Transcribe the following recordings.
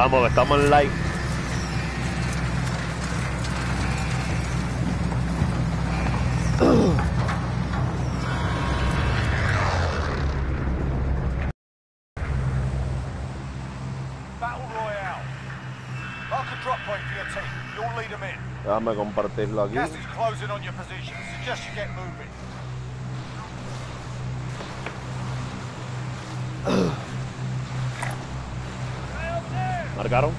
Vamos, que estamos en live. Battle Royale. Mark a drop point for your team. You'll lead them in. Déjame compartirlo aquí. Gas is closing on your position. Suggest you get moving. ¿Marcaron?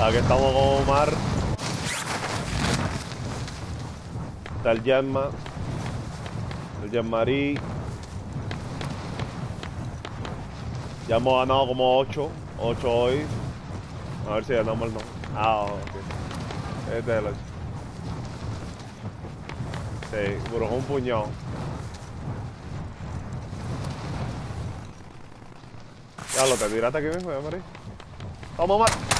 Aquí estamos con Omar. Está el Yanma. El Yanmarí. Ya hemos ganado como 8. 8 hoy. A ver si ganamos el no. Ah, ok. Este es el 8. Sí, puro un puñado. Ya lo te tiraste aquí mismo, ya, Mari. Vamos, Omar.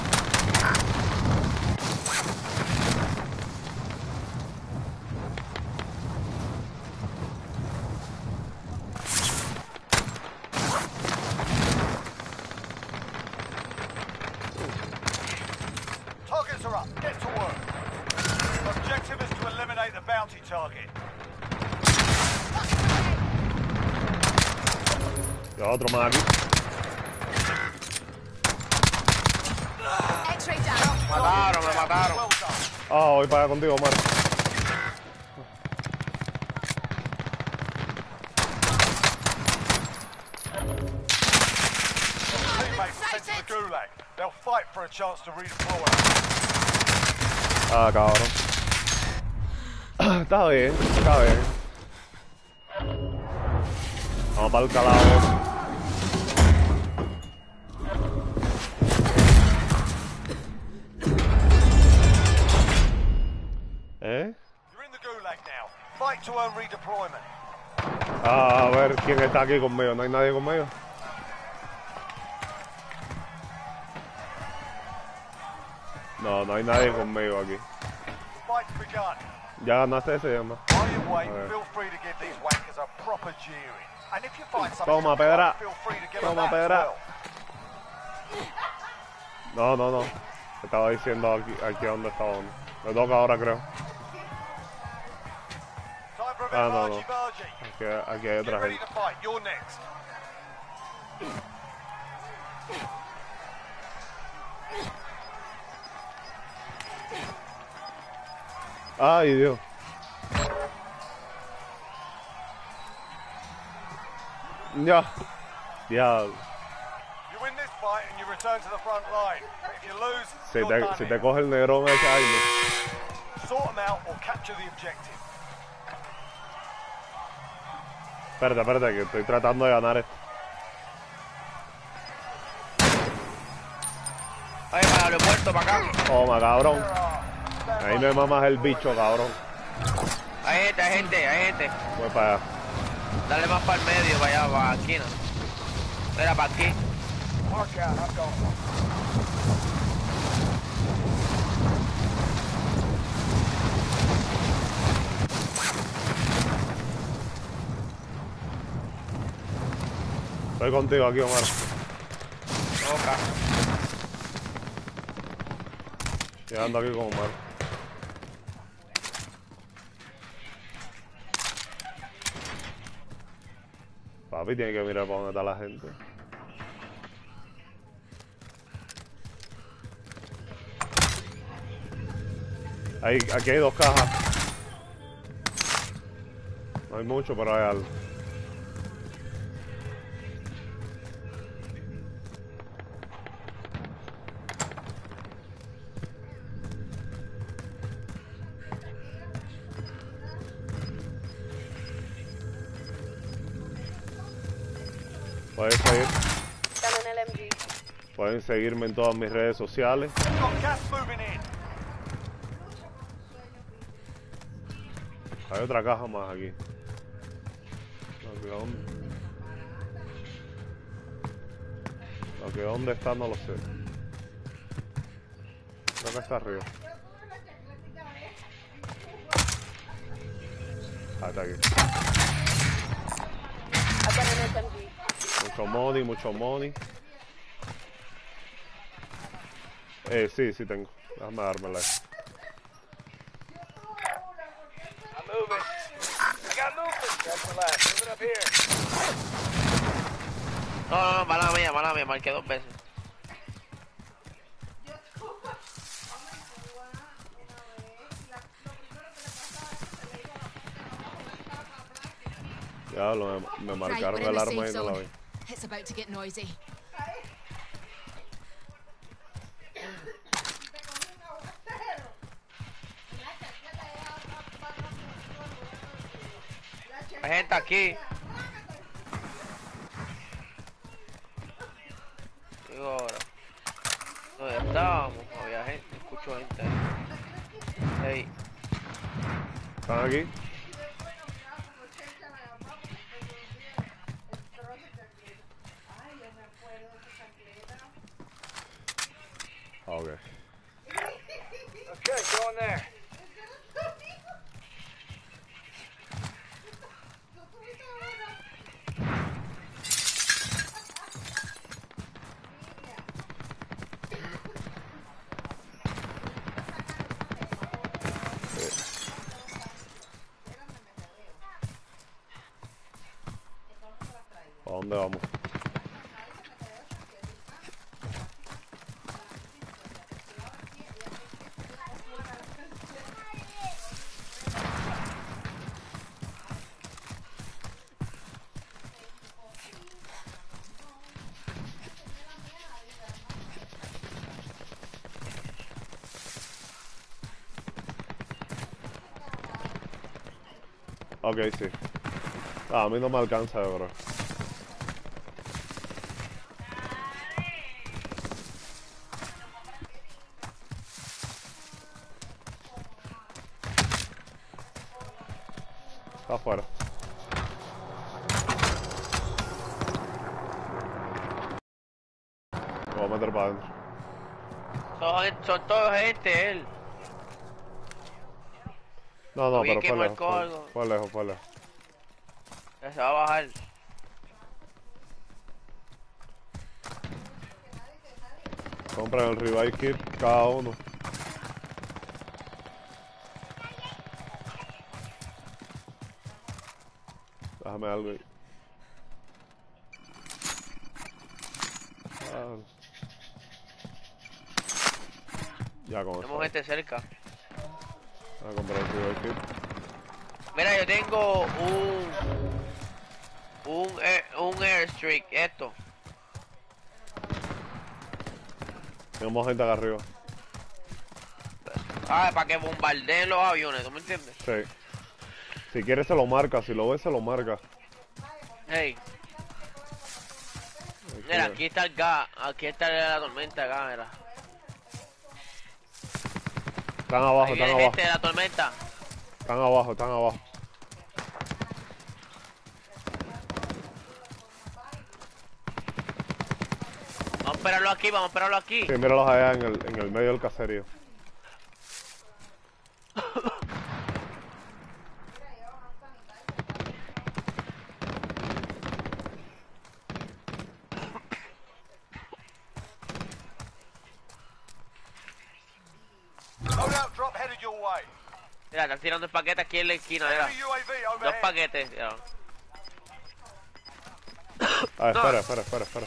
Ah, cabrón. Está bien, está bien. Vamos para el calado. ¿Eh? You're in the gulag now. Fight to earn redeployment. Ah, a ver quién está aquí conmigo. ¿No hay nadie conmigo? No, hay nadie conmigo aquí. Ya ganaste ese, no. While you wait, Alright. feel free to give these wankers a proper jeering. And if you find something Toma, pedra. Toma, pedra. No, no, no. Estaba diciendo aquí, aquí donde estaba uno. Me toca ahora, creo. Ah, no, no. Aquí, aquí hay otra gente. Ay, Dios. Ya. Ya. You win this fight and you return to the front line. If you lose, Si te, si te coge el negrón ese, ay, no. Sort them out or capture the objective. Espérate, espérate, que estoy tratando de ganar esto. Ay, para el aeropuerto, para acá. Toma, cabrón. Ahí me mamas el bicho, cabrón. Hay gente, hay gente, hay gente. Voy para allá. Dale más para el medio, para allá, para la esquina. Mira, para aquí. Estoy contigo aquí, Omar. Toca. Llegando aquí con Omar. Papi tiene que mirar para dónde está la gente. Ahí, aquí hay dos cajas. No hay mucho, pero hay algo. Seguirme en todas mis redes sociales. Hay otra caja más aquí. Que dónde. Que dónde está no lo sé. Creo que está arriba. Ah, está aquí. Mucho money, mucho money. Eh, sí, sí tengo. Déjame dármela. ahí. I'm moving. I got movement. That's the last. Moving up here. No, no, no, mala mía, mala mía, marqué dos veces. Ya lo, me, me marcaron el arma y no la vi. It's about to get noisy. Aquí. Digo ahora. ¿Dónde estábamos? Había gente, escucho gente ahí. Ey, ¿Están aquí? Ah, Ok. Okay, go in there. Ok, sí. Ah, a mí no me alcanza, bro. Está afuera. Me voy a meter para adentro. son, gen- son todos gente, él. No, Vi pero que marcó Fue, algo. fue lejos, fue lejos. Ya se va a bajar. Compran el revive kit cada uno. Déjame algo ahí. Ah. Ya con. Tenemos gente cerca. Voy a comprar el kit. Mira, yo tengo un. Un, air- un airstreak, esto. Tenemos gente acá arriba. Ah, para que bombardeen los aviones, ¿tú me entiendes? Sí. Si quieres se lo marca, si lo ves se lo marca. Hey, mira, aquí está el gas, aquí está la tormenta acá, mira. Están abajo, están abajo. gente de la tormenta. Están abajo, están abajo. Vamos a esperarlo aquí, vamos a esperarlo aquí. Sí, míralos allá en el, en el medio del caserío. Mira, están tirando el paquete aquí en la esquina, mira. Dos paquetes, ya. Ah, espera, No. espera, espera, espera. Espera,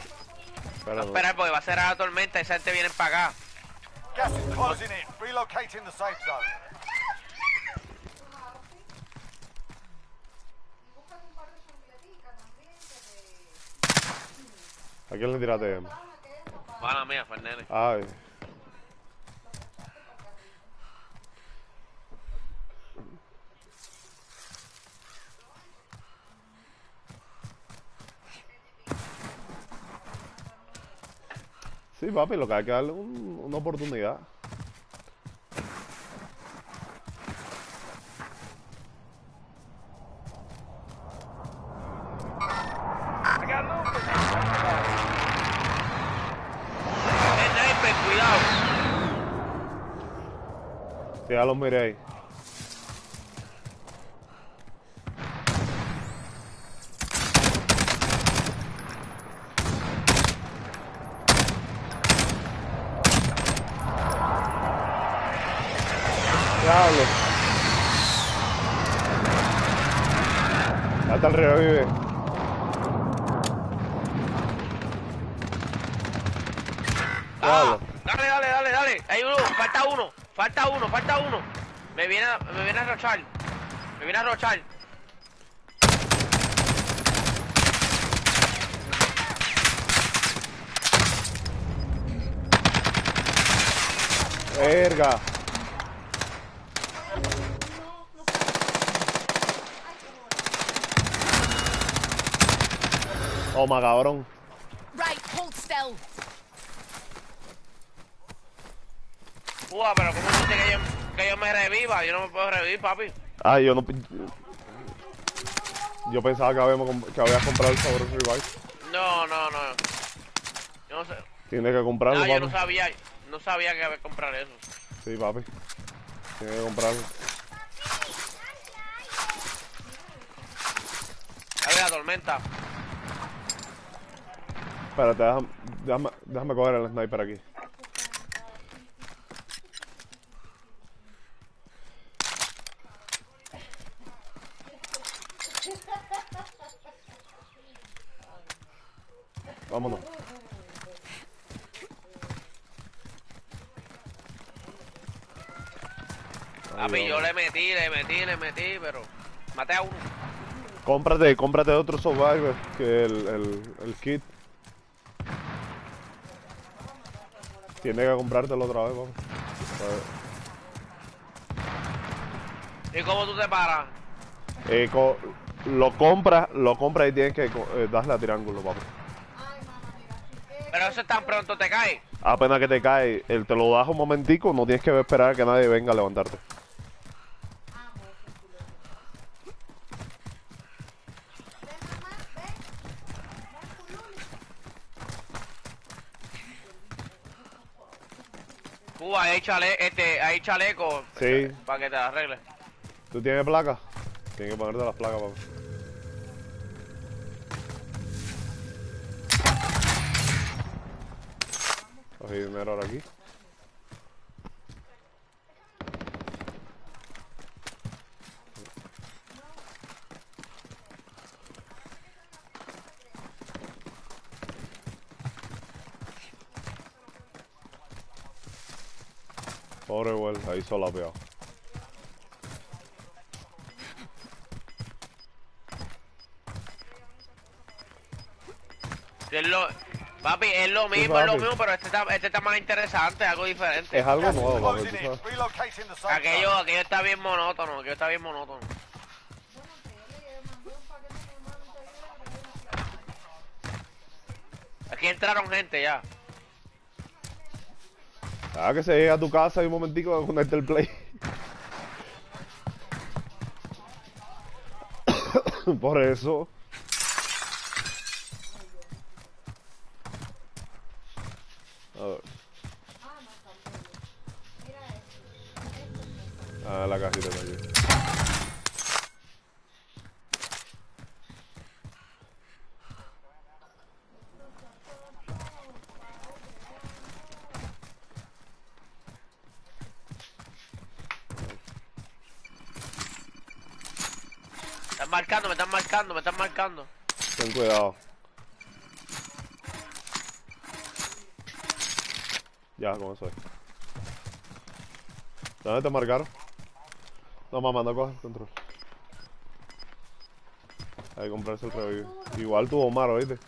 No no. esperar porque va a ser a la tormenta y esa gente viene para acá. Gas is closing in. Relocating the safe zone. ¿A quién le tiraste? Mala mía, Fernene. Ay. Sí, papi, lo que hay que darle un- una oportunidad. Ya los miré ahí. Diablo. Ya está el revive. ¡Ah! Diablo. Dale, dale, dale, dale. Hay uno, falta uno, falta uno, falta uno. Me viene a, me viene a rochar. Me viene a rochar. Verga. Toma, cabrón. Right, hold still. Uah, pero ¿cómo dice que yo, que yo me reviva? Yo no me puedo revivir, papi. Ah, yo no. Yo pensaba que habíamos que habías comprado el sabor revive. No, no, no. Yo no sé. Tienes que comprarlo, Ah, yo papi. no sabía, no sabía que había que comprar eso. Sí, papi. Tienes que comprarlo. A ver, la tormenta. Espérate, déjame, déjame, déjame coger el sniper aquí. Vámonos. Papi, yo le metí, le metí, le metí, pero maté a uno. Cómprate, cómprate otro survivor que el, el, el kit. Tienes que comprártelo otra vez, vamos. ¿Y cómo tú te paras? Eh, co- lo compras, lo compras y tienes que eh, darle a triángulo, papá. Pero eso tan pronto te cae. Apenas que te cae, él te lo das un momentico, no tienes que esperar a que nadie venga a levantarte. Cuba, hay, chale, este, hay chaleco. Sí. Para que te arregles. ¿Tú tienes placa? Tienes que ponerte las placas, papá. Cogí dinero ahora aquí. Pobre Well, ahí solo peor. Que es lo, papi, es lo mismo, es lo mismo, pero este está, este está más interesante, algo diferente. Es algo nuevo, papi, Aquello, aquello está bien monótono, aquello está bien monótono. Aquí entraron gente ya. Ah, que se llegue a tu casa y un momentico a ponerte el play. Por eso. A ver. Ah, la cajita está aquí. Me están marcando, me están marcando, me están marcando. Ten cuidado. Eso es. ¿Dónde te marcaron? No, mamá, no coges control. Hay que comprarse el revive. Igual tu Omar, oíste.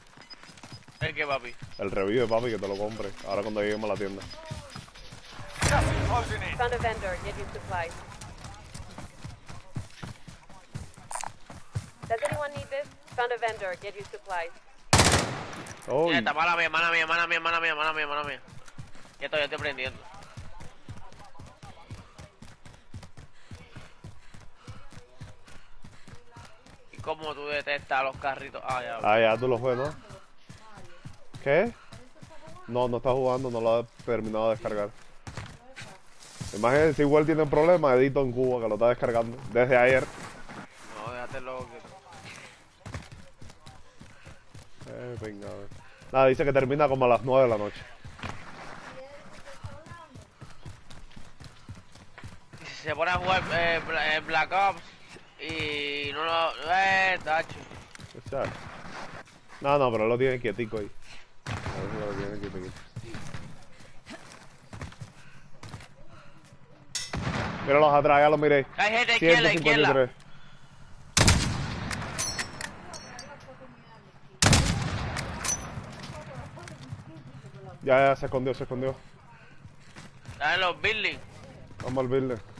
¿El que papi? El revive, papi, que te lo compre. Ahora cuando lleguemos a la tienda. Found a vendor. Get you supplies. Does anyone need this? Found a vendor. Get you supplies. Oh, Esta, mala mía, mala mía, mala mía, mala mía, mala mía, mala mía. Ya estoy, ya estoy prendiendo. ¿Y cómo tú detectas los carritos? Ah, ya. ah, ya tú lo fue, ¿no? ¿Qué? No, no está jugando, no lo ha terminado de descargar. Imagínate, si igual tiene un problema, edito en Cuba, que lo está descargando desde ayer. No, déjate loco. Eh, venga, a ver. Nada, dice que termina como a las 9 de la noche. Y si se pone a jugar eh, eh, Black Ops y no lo... Eh, tacho. No, no, pero lo tiene quietico ahí. A ver si lo tiene quietico. Míralos atrás, ya los miré. Hay gente aquí a la izquierda. 153. Ya, ya, se escondió, se escondió. En los buildings. Vamos al building.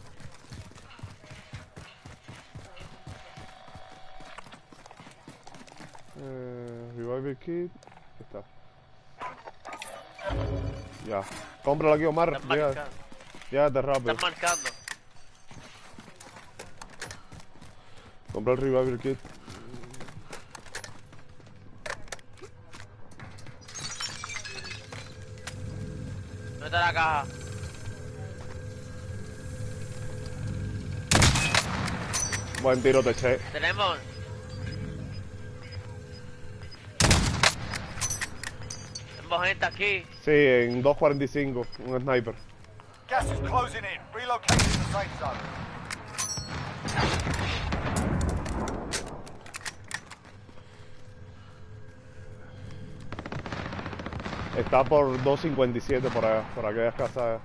Eh, revive kit. Ahí está. Ya. Cómpralo aquí, Omar. Llega- marcando. Llegate rápido. Están marcando. Compra el revival kit. ¿Dónde está la caja? Buen tiro te eché. Tenemos... Gente aquí. Sí, en 2.45. Un sniper. Gas is closing in. Relocating to the safe zone. Está por 2.57 por allá. Por aquellas casas.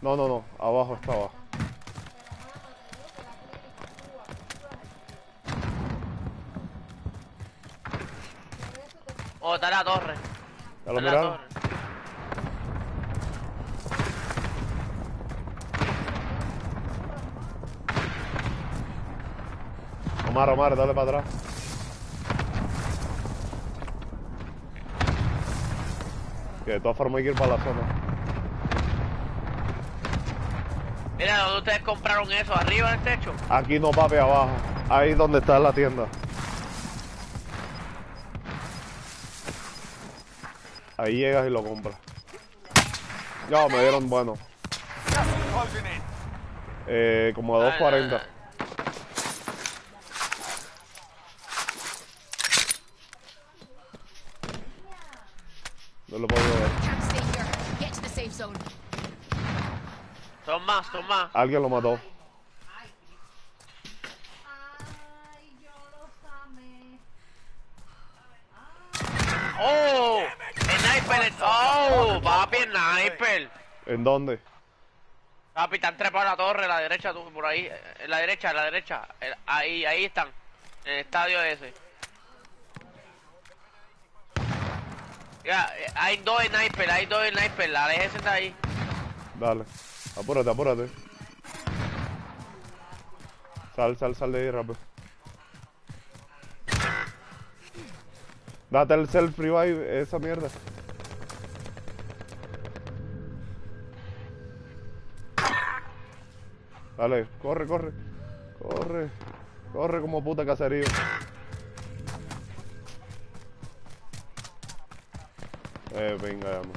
No, no, no. Abajo está abajo. Oh, está la torre. ¿Ya lo. Omar, Omar, dale para atrás. Que de todas formas hay que ir para la zona. Mira, ¿dónde ustedes compraron eso? ¿Arriba del techo? Aquí no, papi, abajo. Ahí donde está la tienda. Ahí llegas y lo compras. Ya, me dieron bueno. Eh, como a 2.40. No lo puedo ver. Son más, son más. Alguien lo mató. ¿En dónde? Papi, están trepados a la torre, a la derecha, tú, por ahí. En la derecha, en la derecha. Ahí, ahí están. En el estadio ese. Ya, eh, hay dos snipers, hay dos snipers. La de ahí. Dale. Apúrate, apúrate. Sal, sal, sal de ahí rápido. Date el self revive, esa mierda. Dale, corre, corre. Corre. Corre como puta caserío. Eh, venga, man.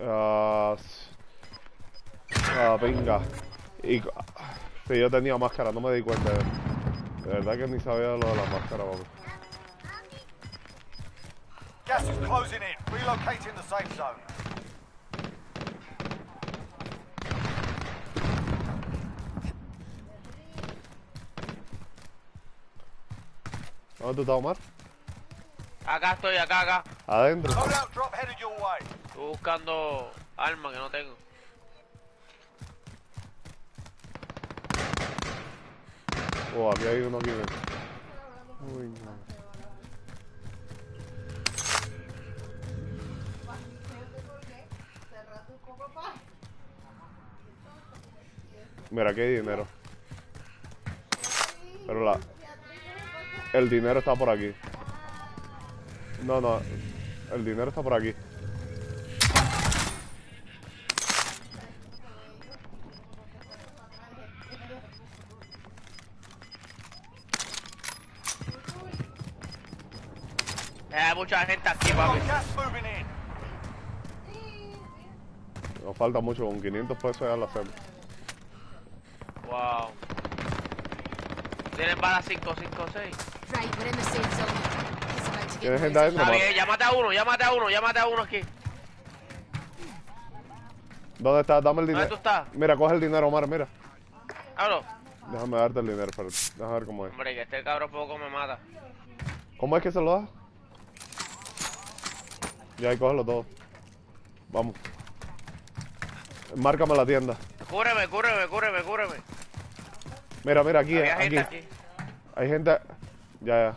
Ah, ah, venga. Y, co- sí, yo tenía máscara, no me di cuenta. De, de verdad que ni sabía lo de la máscara, papi. Gas is closing in. Relocating the safe zone. ¿Dónde tú estás, Omar? Acá estoy, acá, acá. Adentro. Drop headed your way. Estoy buscando armas que no tengo. Oh, aquí hay uno aquí. ven. Uy, no. Mira, aquí hay dinero. Pero la... El dinero está por aquí. No, no. El dinero está por aquí. Eh, mucha gente aquí, papi. Nos falta mucho, con 500 pesos ya lo hacemos. Wow. Tienen balas 5, 5, 6. Right, we're in the safe zone. It's about to ¿Tienes gente adentro? Está bien, llámate a uno, llámate a uno, llámate a uno aquí. ¿Dónde estás? Dame el ¿Dónde dinero. tú estás? Mira, coge el dinero, Omar, mira. Hablo. Déjame darte el dinero, pero déjame ver cómo es. Hombre, que este cabrón poco me mata. ¿Cómo es que se lo da? Ya ahí, cógelo todo. Vamos. Márcame la tienda. Cúreme, cúreme, cúreme, cúreme. Mira, mira, aquí, Había aquí. gente aquí. Hay gente. Ya, ya.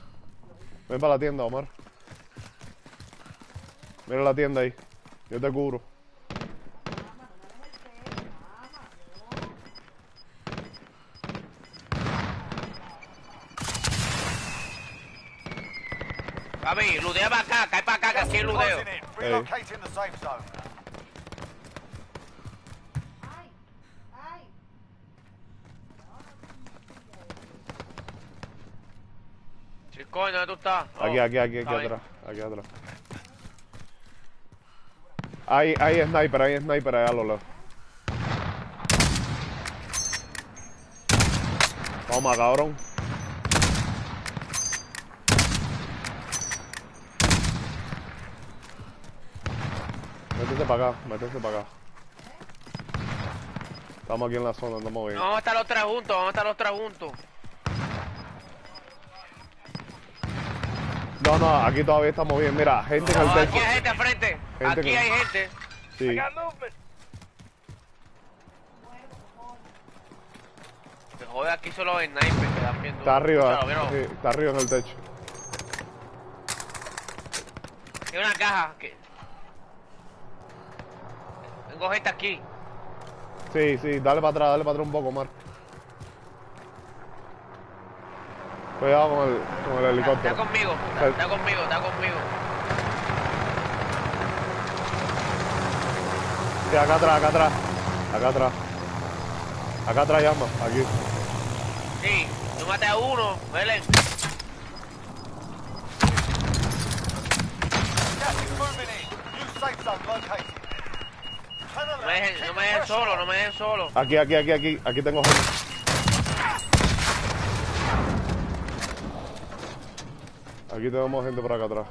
Ven para la tienda, Omar. Mira la tienda ahí. Yo te cubro. Papi, ludea para acá, cae para acá, que aquí hay ludeo. Closing Chico, ¿dónde tú estás? Oh, Aquí, aquí, aquí, aquí bien. atrás. Aquí atrás. Hay, hay sniper, hay sniper allá a lo lejos. Toma, cabrón. Métese para acá, métese para acá. Estamos aquí en la zona, andamos bien. Vamos a estar los tres juntos, vamos a estar los tres juntos. No, no, aquí todavía estamos bien. Mira, gente en el aquí techo. hay gente al frente. Gente aquí hay gente. Sí. Se jode aquí solo los snipers que dan viendo. Está arriba, sí, está arriba en el techo. Hay una caja que... Tengo gente aquí. Sí, sí, dale para atrás, dale para atrás un poco, Mar. Cuidado con el, con el helicóptero. está conmigo, está, está conmigo, está conmigo. Sí, acá atrás, acá atrás. Acá atrás. Acá atrás llama, aquí. Sí, yo maté a uno, Belén. No me dejen, no me dejen solo, no me dejen solo. Aquí, aquí, aquí, aquí. Aquí tengo gente. Aquí tenemos gente por acá atrás.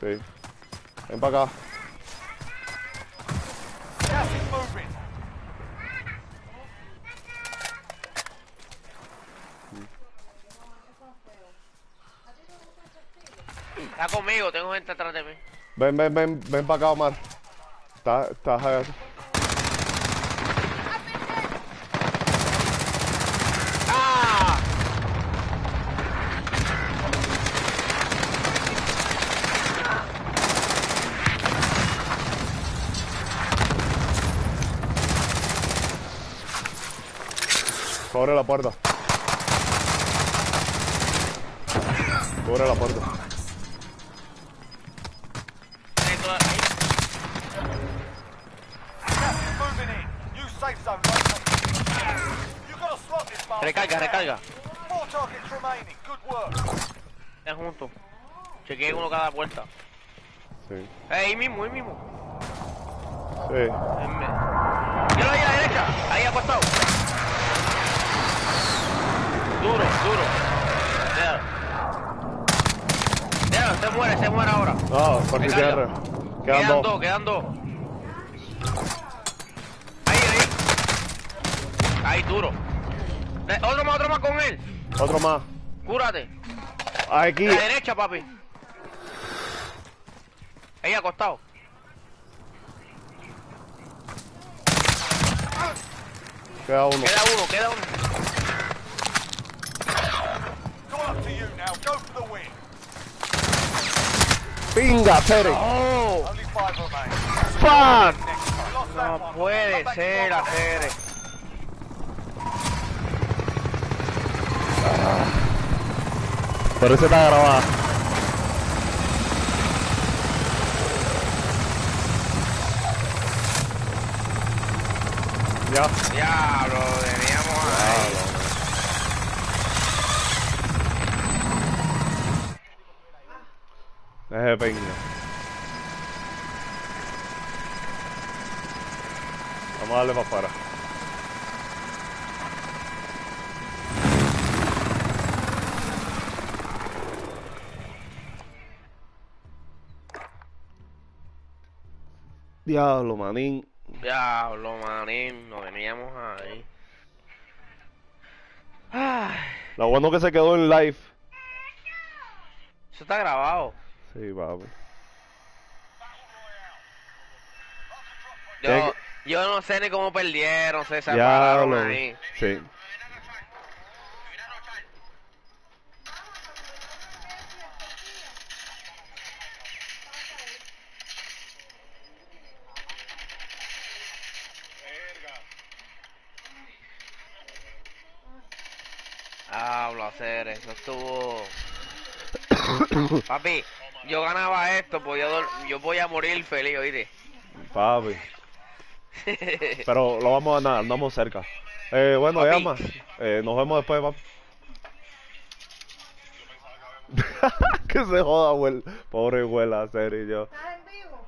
Sí. Ven para acá. Está conmigo, tengo gente atrás de mí. Ven, ven, ven, ven para acá, Omar. Estás, estás. ¡Ah! La puerta. Cobre la puerta. Ahí toda- ahí. Gas is moving in. New safe zone located. You gotta slot this bastard. Recarga, recarga. Four targets remaining. Good work. Estén juntos. Chequeé uno cada puerta. Sí. Eh, ahí mismo, ahí mismo. Sí. Me- Míralo ahí a la derecha, ahí acostado. Duro, duro. Déjalo. Déjalo, se muere, se muere ahora. No, por si tierra. Quedan Quedan dos. quedan dos. Ahí, ahí. Ahí, duro. Otro más, otro más con él. Otro más. Cúrate. Aquí. La derecha, papi. Ahí acostado. Queda uno. Queda uno, queda uno. Pinga. Oh, remain. Fuck. No puede ser hacer. Pero ese está grabada. Ya. Diablo, lo teníamos ahí. Ese peña. Vamos a darle para afuera. Diablo, manín. Diablo, manín, lo teníamos ahí. Ay, Lo bueno que se quedó en live. eso está grabado. Sí, papi. Yo, yo no sé ni cómo perdieron, se separaron ahí. Sí. Hablo, hacer eso estuvo. Papi, yo ganaba esto, pues yo, voy a morir feliz, oíste. Papi. Pero lo vamos a ganar, andamos cerca. Eh, bueno, Papi. llama. Eh, nos vemos después, papi. que se joda, abuel. Pobre abuela, serio, yo. ¿Estás en vivo?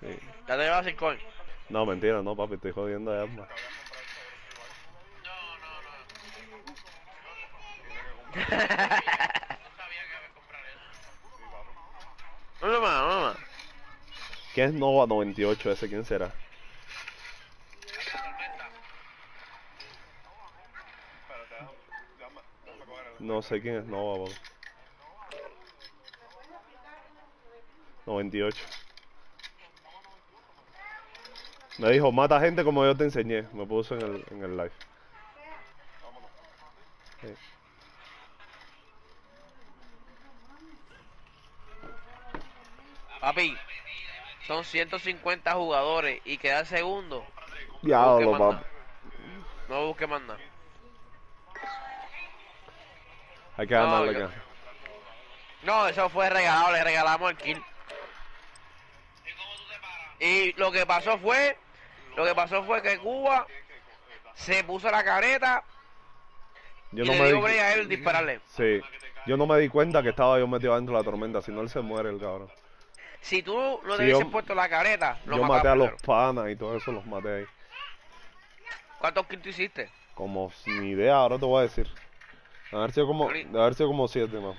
Sí. ya te llevas sin coin. No, mentira, no, papi, estoy jodiendo a llama. No, no, no. ¿Quién es Nova 98 ese? ¿Quién será? No sé quién es Nova, papi. 98. Me dijo, mata gente como yo te enseñé. Me puso en el, en el live. Sí. Papi, son 150 jugadores y queda segundo. Diablo, más papi. No busque más nada. Hay que No, ganarle acá. No, eso fue regalado, le regalamos el kill. Y lo que pasó fue, lo que pasó fue que Cuba se puso la careta Yo y no le me dio di... a él dispararle. Sí. Yo no me di cuenta que estaba yo metido dentro de la tormenta. Si no, él se muere, el cabrón. Si tú te hubieses yo- puesto la careta, lo yo maté a los panas y todo eso los maté ahí. ¿Cuántos kills hiciste? Como ni idea, ahora te voy a decir. De haber sido como, de haber sido como siete más.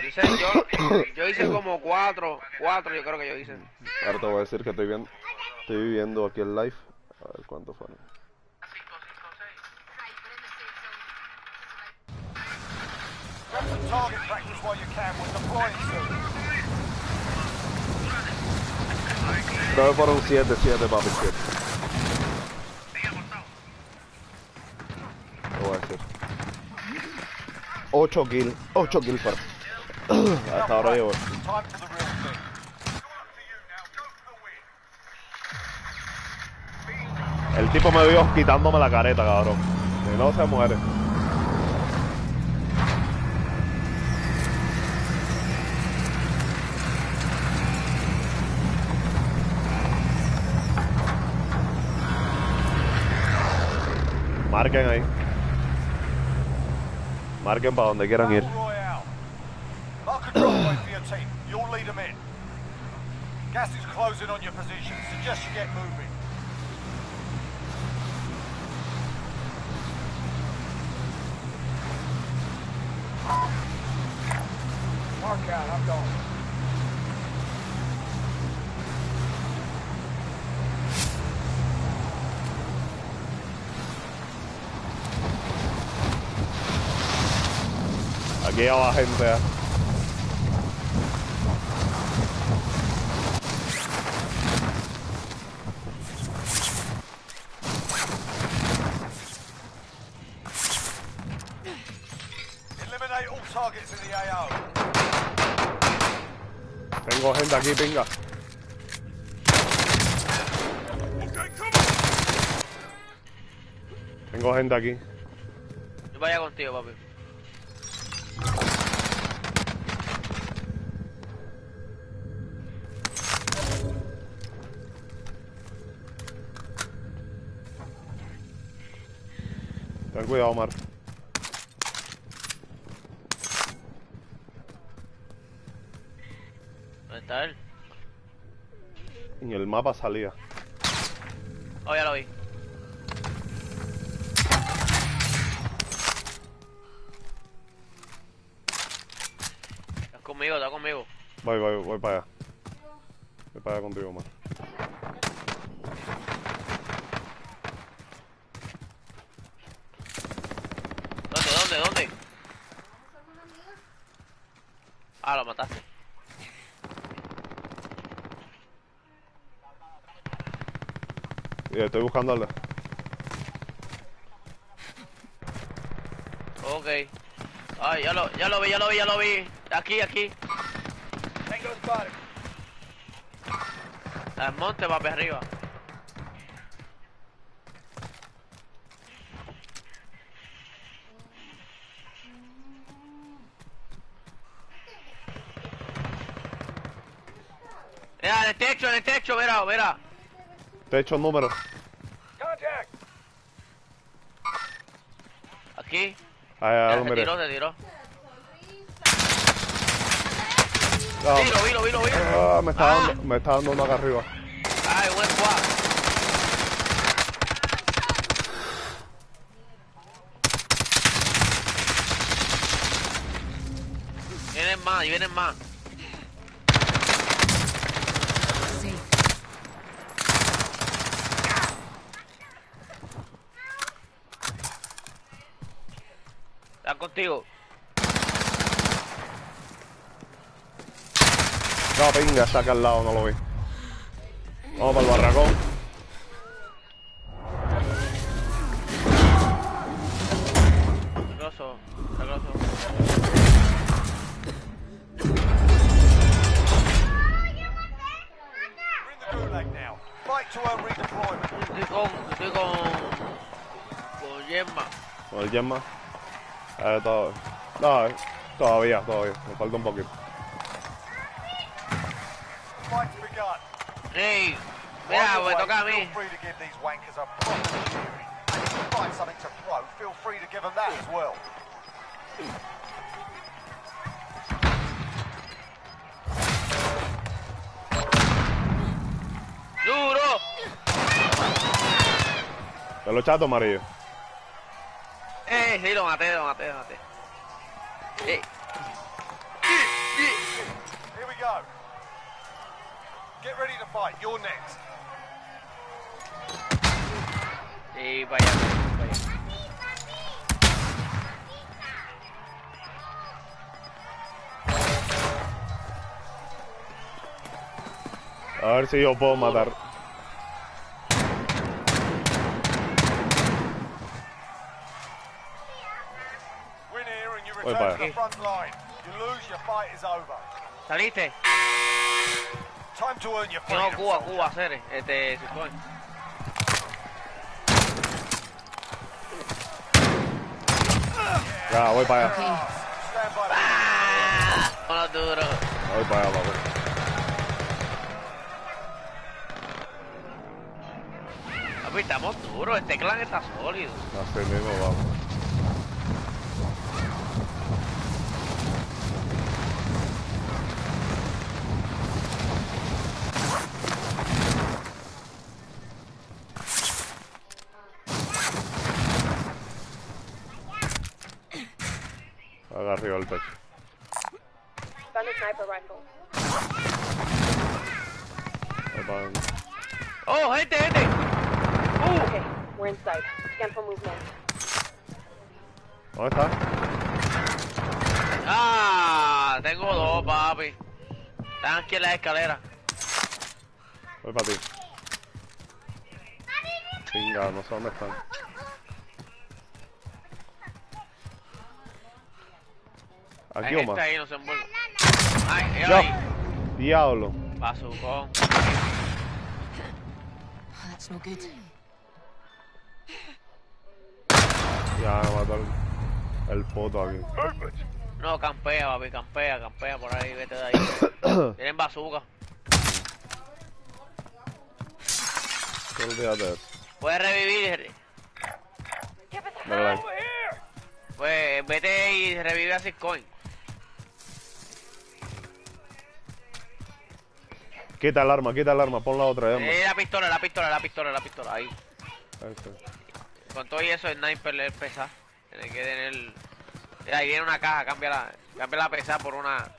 Yo, hice, yo, yo hice como cuatro, cuatro yo creo que yo hice. Ahora te voy a decir que estoy viendo, estoy viendo aquí el live. A ver cuántos fueron. Creo que fueron siete, siete, papi, siete. Te voy a decir. 8 kills, 8 kills para. Hasta ahora llevo. El tipo me vio quitándome la careta, cabrón. Si no se muere. Marquen ahí. Marquen para donde quieran ir. You'll lead them in. Gas is closing on your position. Suggest you get moving. Mark out. I'm going. Aquí va gente. aquí, venga. Tengo gente aquí. Yo vaya contigo, papi. Ten cuidado, Omar. En el mapa salía. Oh, ya lo vi. Estás conmigo, está conmigo. Voy, voy, voy para allá. Voy para allá contigo, Omar. ¿Dónde, dónde, dónde? Ah, lo mataste. Y estoy buscando al... Ok. Ay, ya lo, ya lo vi, ya lo vi, ya lo vi. Aquí, aquí. Al monte, papi, arriba. Mira, en el techo, en el techo, mira, mira. Te he hecho el número. Ahí lo miré. tiró, se tiró. Ah, Sí, lo vi, lo vi, lo vi. ah, me está Ah. dando, me está dando uno acá arriba. Ay, buen squad. Vienen más, y vienen más. Safe. Están contigo. No, venga, está acá al lado, no lo vi. Vamos para el barracón. Earn redeployment. Estoy con, estoy con, con Gemma. Con el Gemma. Eh, todo. No, eh, todavía, todavía. Me falta un poquito. Fight's begun. Ey, While mira, me toca a mí. Well. ¡Duro! Te lo chato amarillo. Maté, lo maté, lo maté. Eh, Here we go. Get ready to fight. You're next. sí, para allá. A ver si yo puedo matar. Over. ¿Saliste? Time to earn your fight. No, freedom. Cuba, soldier. Cuba, Ceres, este, Circón. Ya, voy para allá. Okay. Stand by the ¡Ah! Bueno, duro. Voy para allá, papi. Papi, estamos duros, este clan está sólido. Así mismo vamos. Escalera. Voy para ti. Venga, no sé dónde están. Aquí o más. ahí, no se envuelve. ¡Ay, ay, Ya. ay! Diablo. Bazucón. That's no good. Ya me mató el, el poto aquí. No, campea, papi, campea, campea por ahí, vete de ahí. Tienen bazooka. Olvídate de eso. Puedes revivir. Dale like. Pues vete y revive a Sitcoin. Quita el arma, quita el arma, pon la otra. Eh, la pistola, la pistola, la pistola, la pistola. Ahí. Ahí está. Con todo y eso, el sniper le pesa. Tiene que tener. Ahí viene una caja, cambia la, cambia la pesa por una.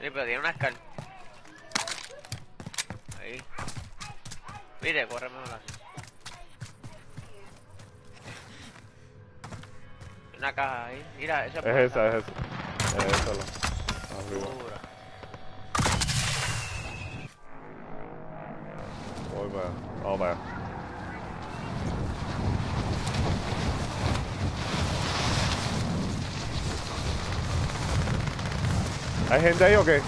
Sí, pero tiene una scar. Ahí. Mire, corre mejor así. Una caja ahí. Mira, esa Es esa, es esa. Es esa la. Arriba. Voy para allá. Vamos para allá. ¿Hay gente ahí o qué?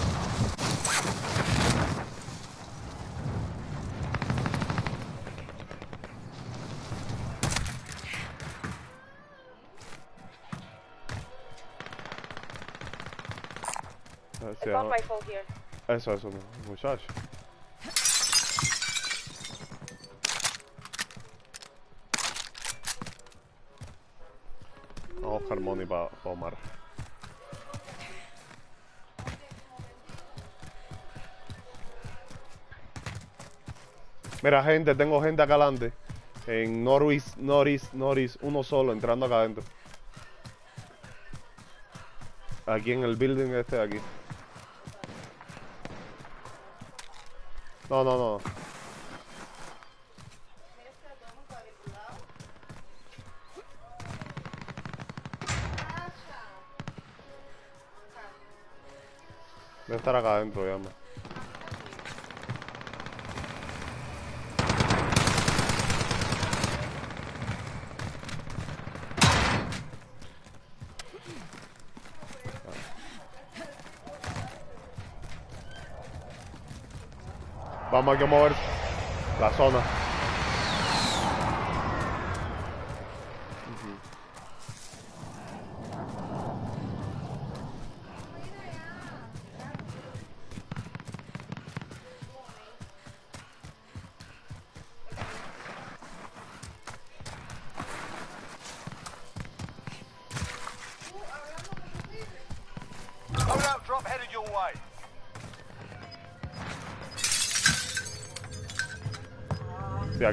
Assault ah, here. Eso, eso, muchacho. Mira, gente, tengo gente acá adelante. En Norris, Norris, Norris, uno solo entrando acá adentro. Aquí en el building este de aquí. No, no, no. Debe estar acá adentro, ya. Vamos aquí a mover la zona.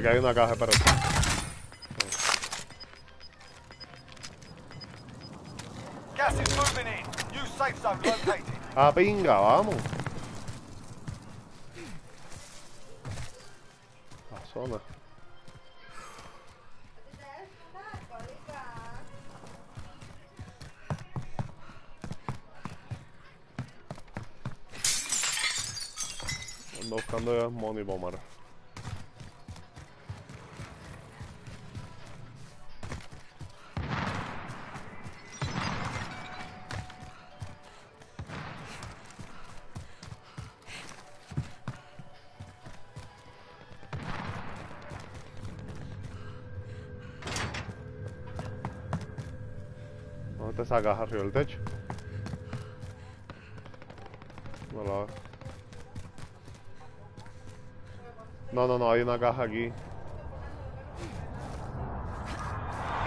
Hay una caja, pero... Ah, pinga, vamos. La zona. Ando buscando ya money bomber. ¿Dónde te sacas arriba del techo? No la. No, no, no, hay una caja aquí.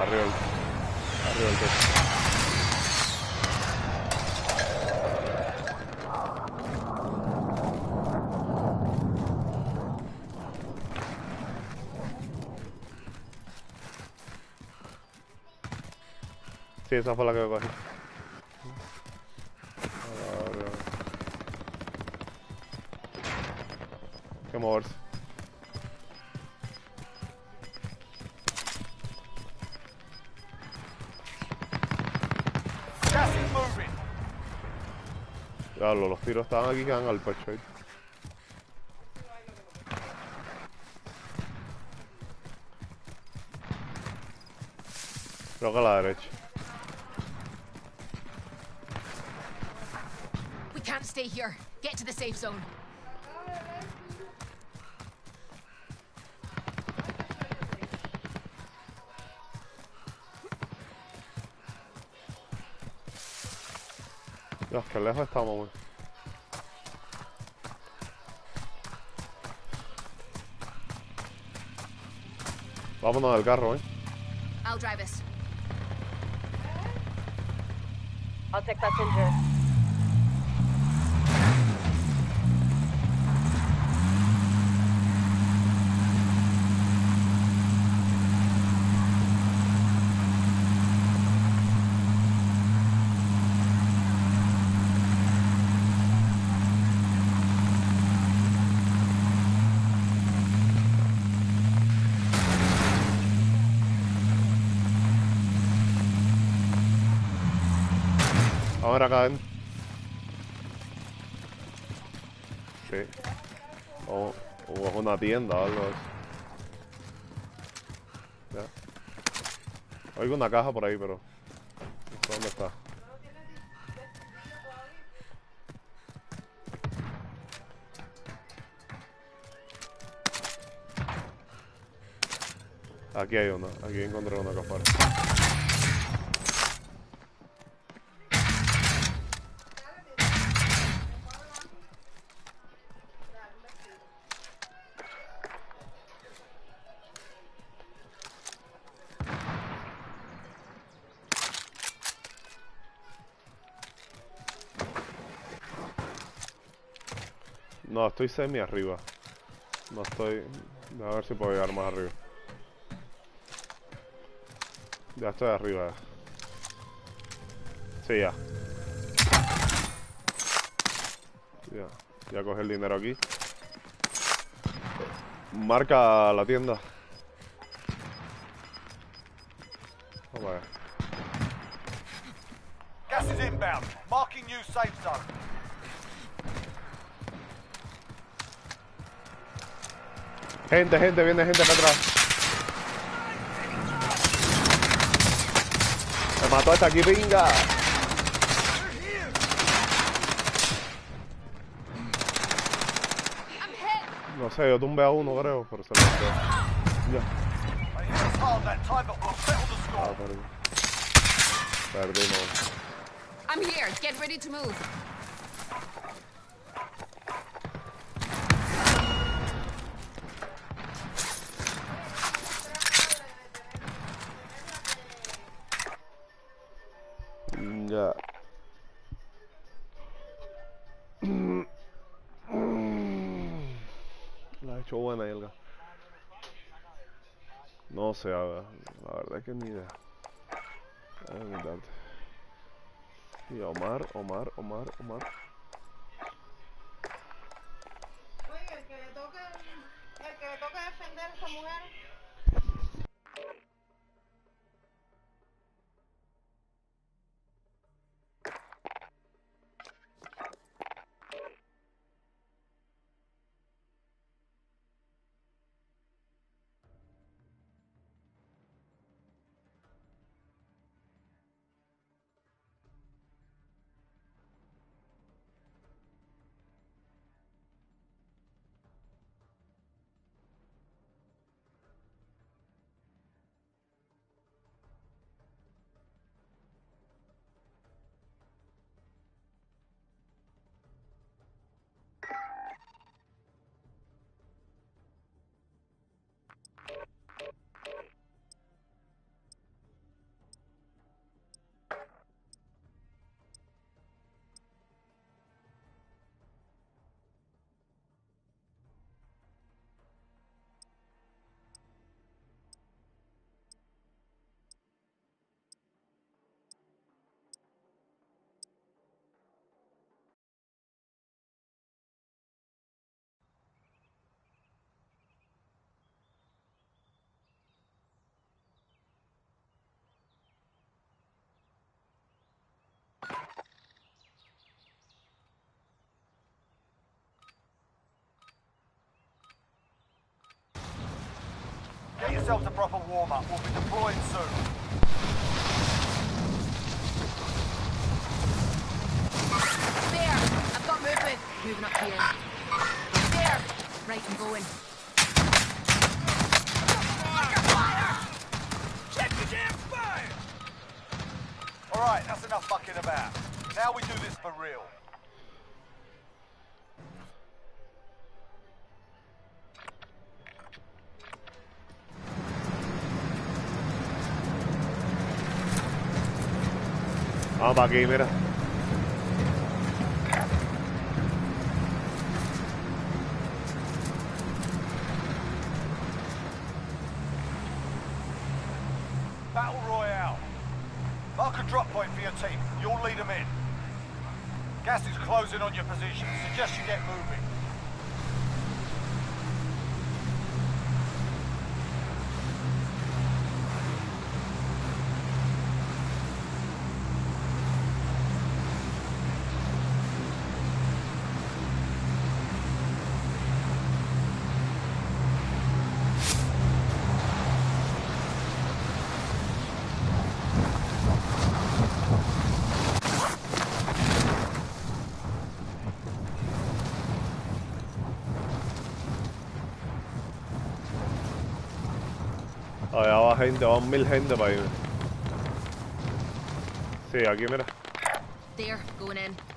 Arriba del, arriba del techo. Sí, esa fue la que cogí. Ahora, Hay que moverse. Diablo, los tiros estaban aquí que al pecho. ¿eh? Creo que a la derecha. Stay here. Get to the safe zone. Dios, que lejos estamos, güey. Vámonos del carro, ¿eh? I'll drive us. I'll take passenger. Vamos a ver acá adentro. Sí. O, es una tienda o algo así. Ya. Oigo una caja por ahí, pero. Dónde está. Aquí hay una, aquí encontré una acá No, estoy semi arriba. No estoy... A ver si puedo llegar más arriba. Ya estoy arriba. Sí, ya. Ya. Ya coge el dinero aquí. Marca la tienda. Gente, gente, viene gente para atrás. Me mató hasta aquí, pinga. No sé, yo tumbé a uno, creo, pero se lo. Ya. Ah, score. perdí. Perdimos. I'm here. Get ready to move. Que ni idea. Déjame inventarte. Y Omar, Omar, Omar, Omar. Oye, el que le toque, el que le toque defender a esa mujer. Get yourselves a proper warm-up. We'll be deploying soon. There. I've got movement. Moving up here. There. Right, I'm going. Fucker fire! Check the damn fire! All right, that's enough fucking about. Now we do this for real. Vamos para aquí, gente, vamos mil gente para irme. Sí, aquí mira. There, going in.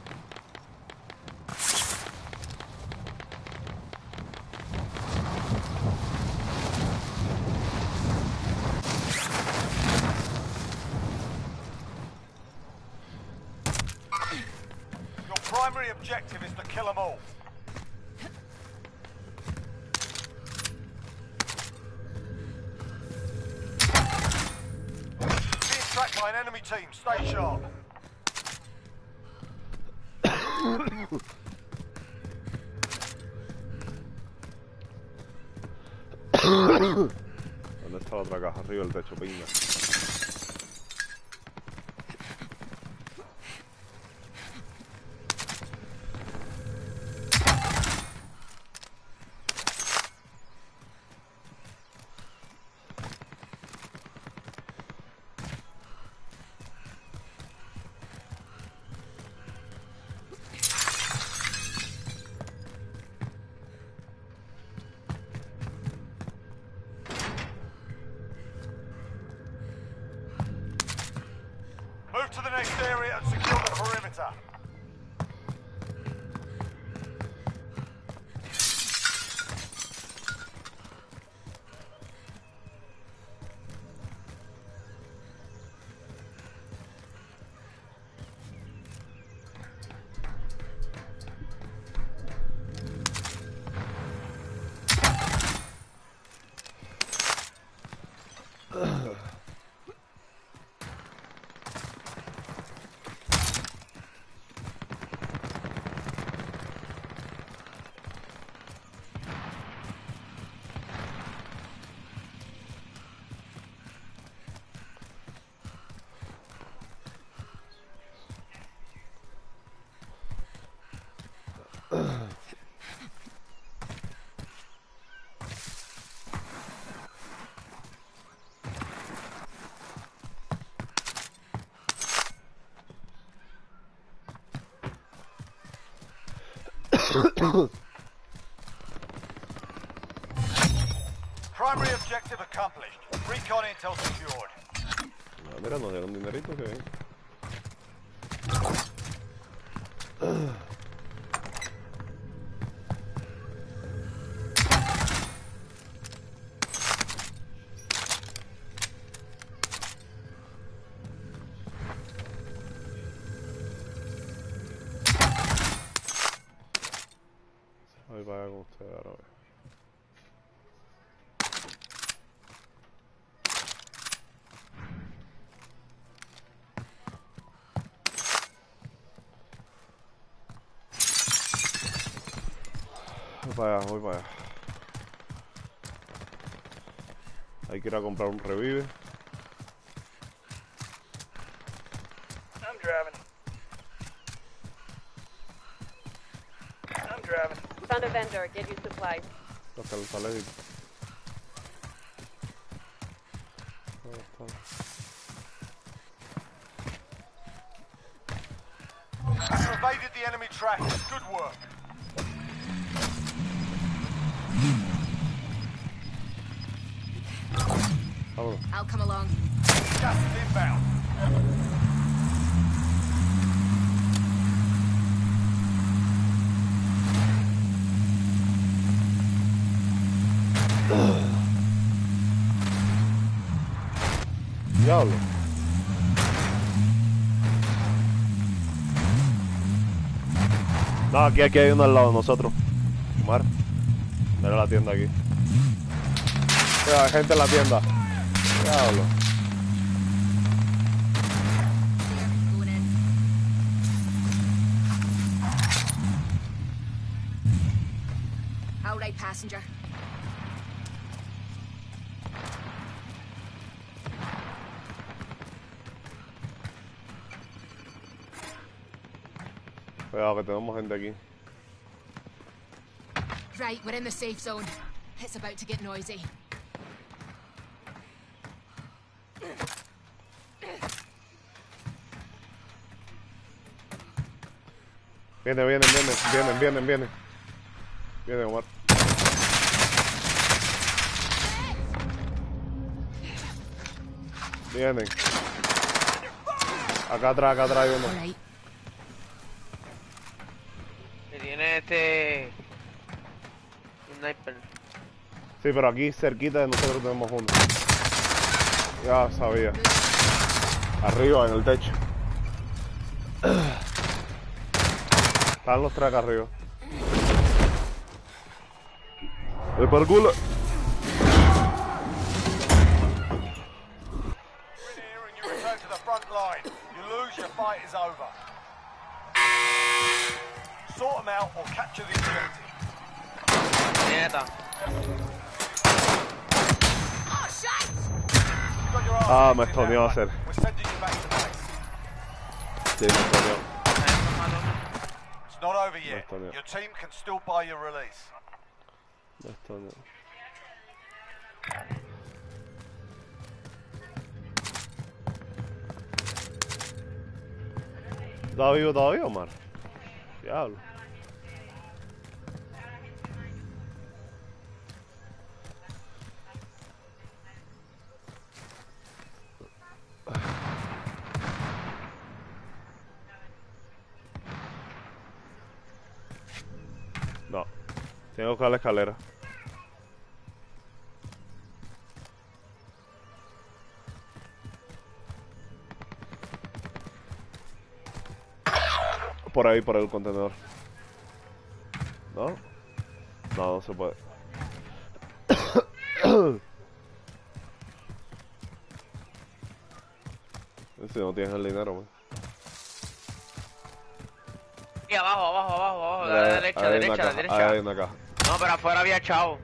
Primary objective accomplished. Recon intel secured. Ah, mira, nos dieron dinerito que bien. Voy para allá con ustedes ahora. ve. Voy para allá, voy para allá. Hay que ir a comprar un revive. I'm driving. I'm driving. Found a vendor. Get you supplies. Aquí, aquí hay uno al lado de nosotros. Omar. Mira la tienda aquí. Mira, hay gente en la tienda. Diablo. Passenger. Cuidado que tenemos gente aquí. Right, we're in the safe zone. It's about to get noisy. Vienen, vienen, vienen, vienen, vienen, vienen. Vienen, Omar. Vienen. Acá atrás, acá atrás hay uno. All right. Que tiene este. Sniper. Sí, pero aquí cerquita de nosotros tenemos uno. Ya sabía. Arriba, en el techo. Están los tres acá arriba. ¡El por to base. Sí, me estoneó. It's not over yet. estoneó. Your team can still buy your release. Me estoneó. ¿Está vivo todavía, Omar? Diablo. Buscar la escalera. Por ahí, por el contenedor. ¿No? No, no se puede. Si no tienes el dinero, man. Aquí abajo, abajo, abajo, abajo. A la derecha, hay una derecha, la caja, derecha. ahí hay una caja. No, pero afuera había chavo.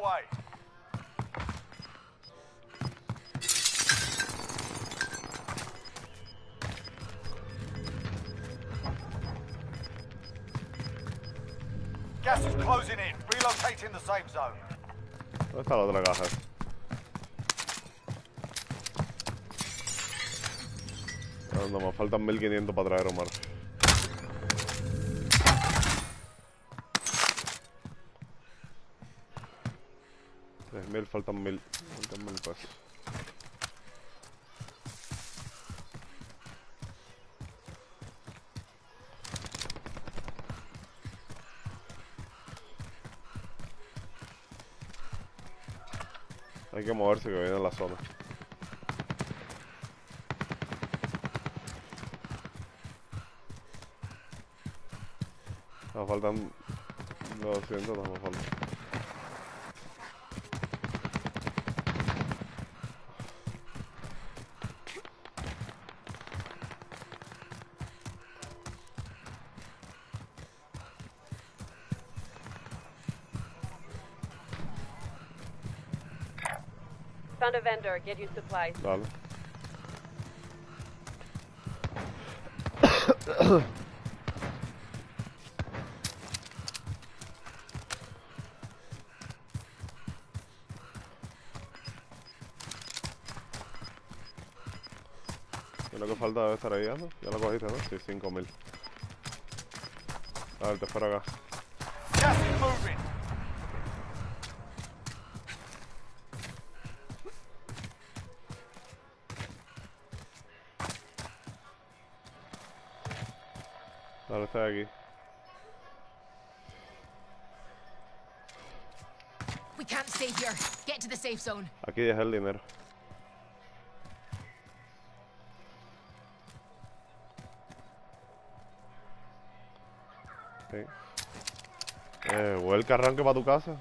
Drop headed your way. Gas is closing in. Relocating the safe zone. ¿Dónde está la otra caja? Ah, No, me faltan 1500 para traer Omar. Mil, faltan mil. Faltan mil pesos. Hay que moverse que viene la zona. Nos faltan 200, nos faltan. A vendor. Get you supplies. Dale. ¿Qué es lo que falta debe estar ahí, ¿no? Ya lo cogiste, ¿no? Sí, 5000. A ver, te espero acá. Aquí dejé el dinero. Sí. Eh, vuelca arranque para tu casa.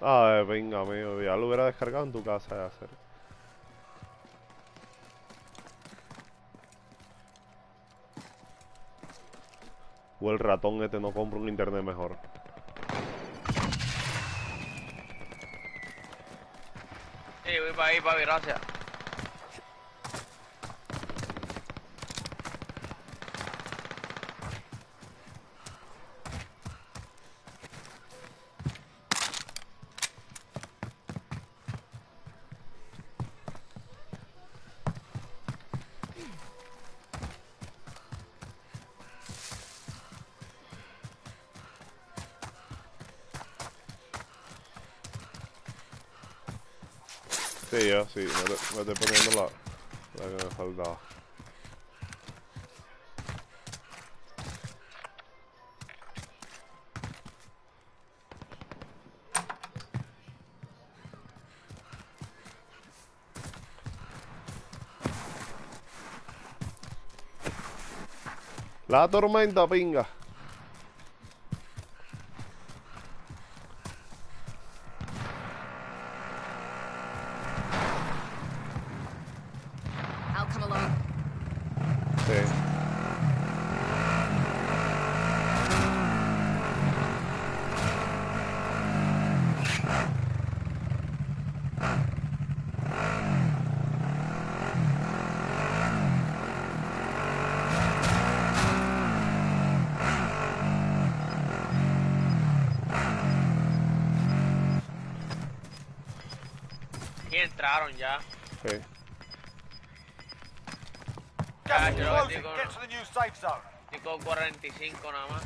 Ah, eh, venga, amigo, ya lo hubiera descargado en tu casa de hacer. O el ratón este no compra un internet mejor. Gracias. Sí, yo, sí, me, me estoy poniendo la, la que me faltaba. La tormenta, pinga. I'll come along. Sí. Y entraron ya. Sí. Gas is yo lo que closing. digo, Get no. to the new safe zone. Estoy con 45 nada más.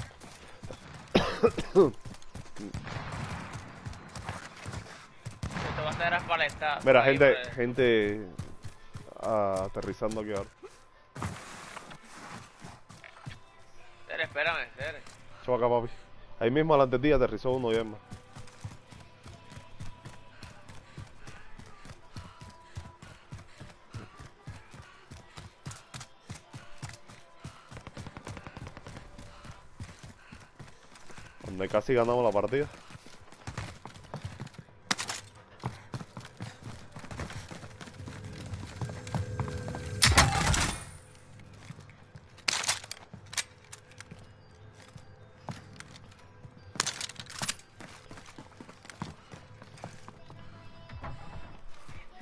Esto va a ser espaleta. Mira, gente, gente ah, aterrizando aquí ahora. Espera, espérame. Chau acá, papi. Ahí mismo delante de ti aterrizó uno y es más. Casi ganamos la partida.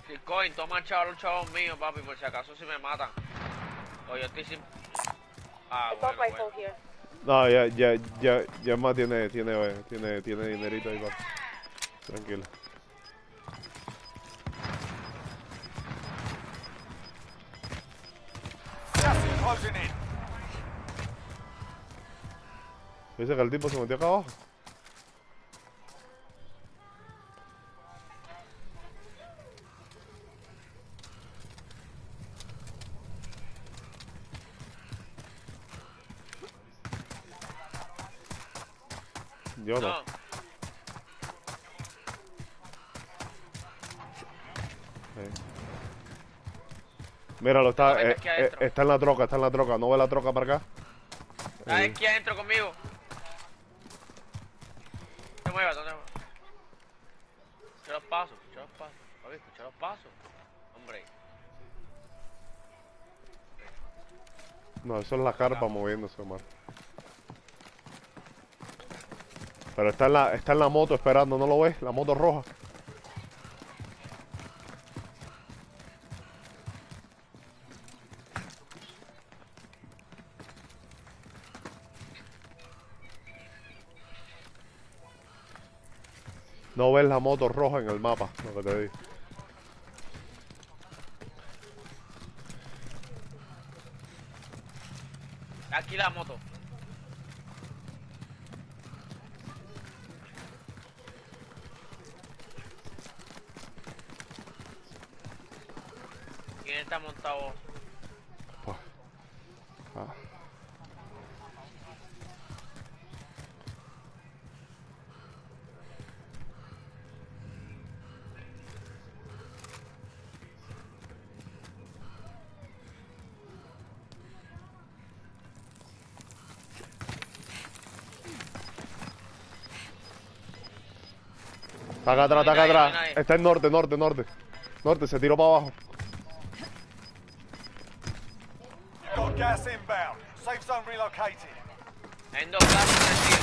Bitcoin, toma chaval los chavos míos, papi, por si acaso si me matan. O yo estoy sin. Ah, bueno. No, ya, ya, ya, ya más tiene, tiene, tiene, tiene dinerito ahí, papi. Tranquilo. Dice que el tipo se metió acá abajo. Míralo, está, eh, eh, está en la troca, está en la troca. ¿No ve la troca para acá? ¿sabes aquí adentro conmigo? No te muevas, no te muevas. Escucha los pasos, escucha los pasos. Papi, escucha los pasos. Hombre, No, eso es la carpa moviéndose, Omar. Pero está en la, está en la moto esperando, ¿no lo ves? La moto roja. No ves la moto roja en el mapa, lo que te digo. Aquí la moto. ¿Quién está montado? Ah. Está acá atrás, está acá atrás. Está en norte, norte, norte. Norte, se tiró para abajo. Got gas inbound. Safe zone relocated. En dos clases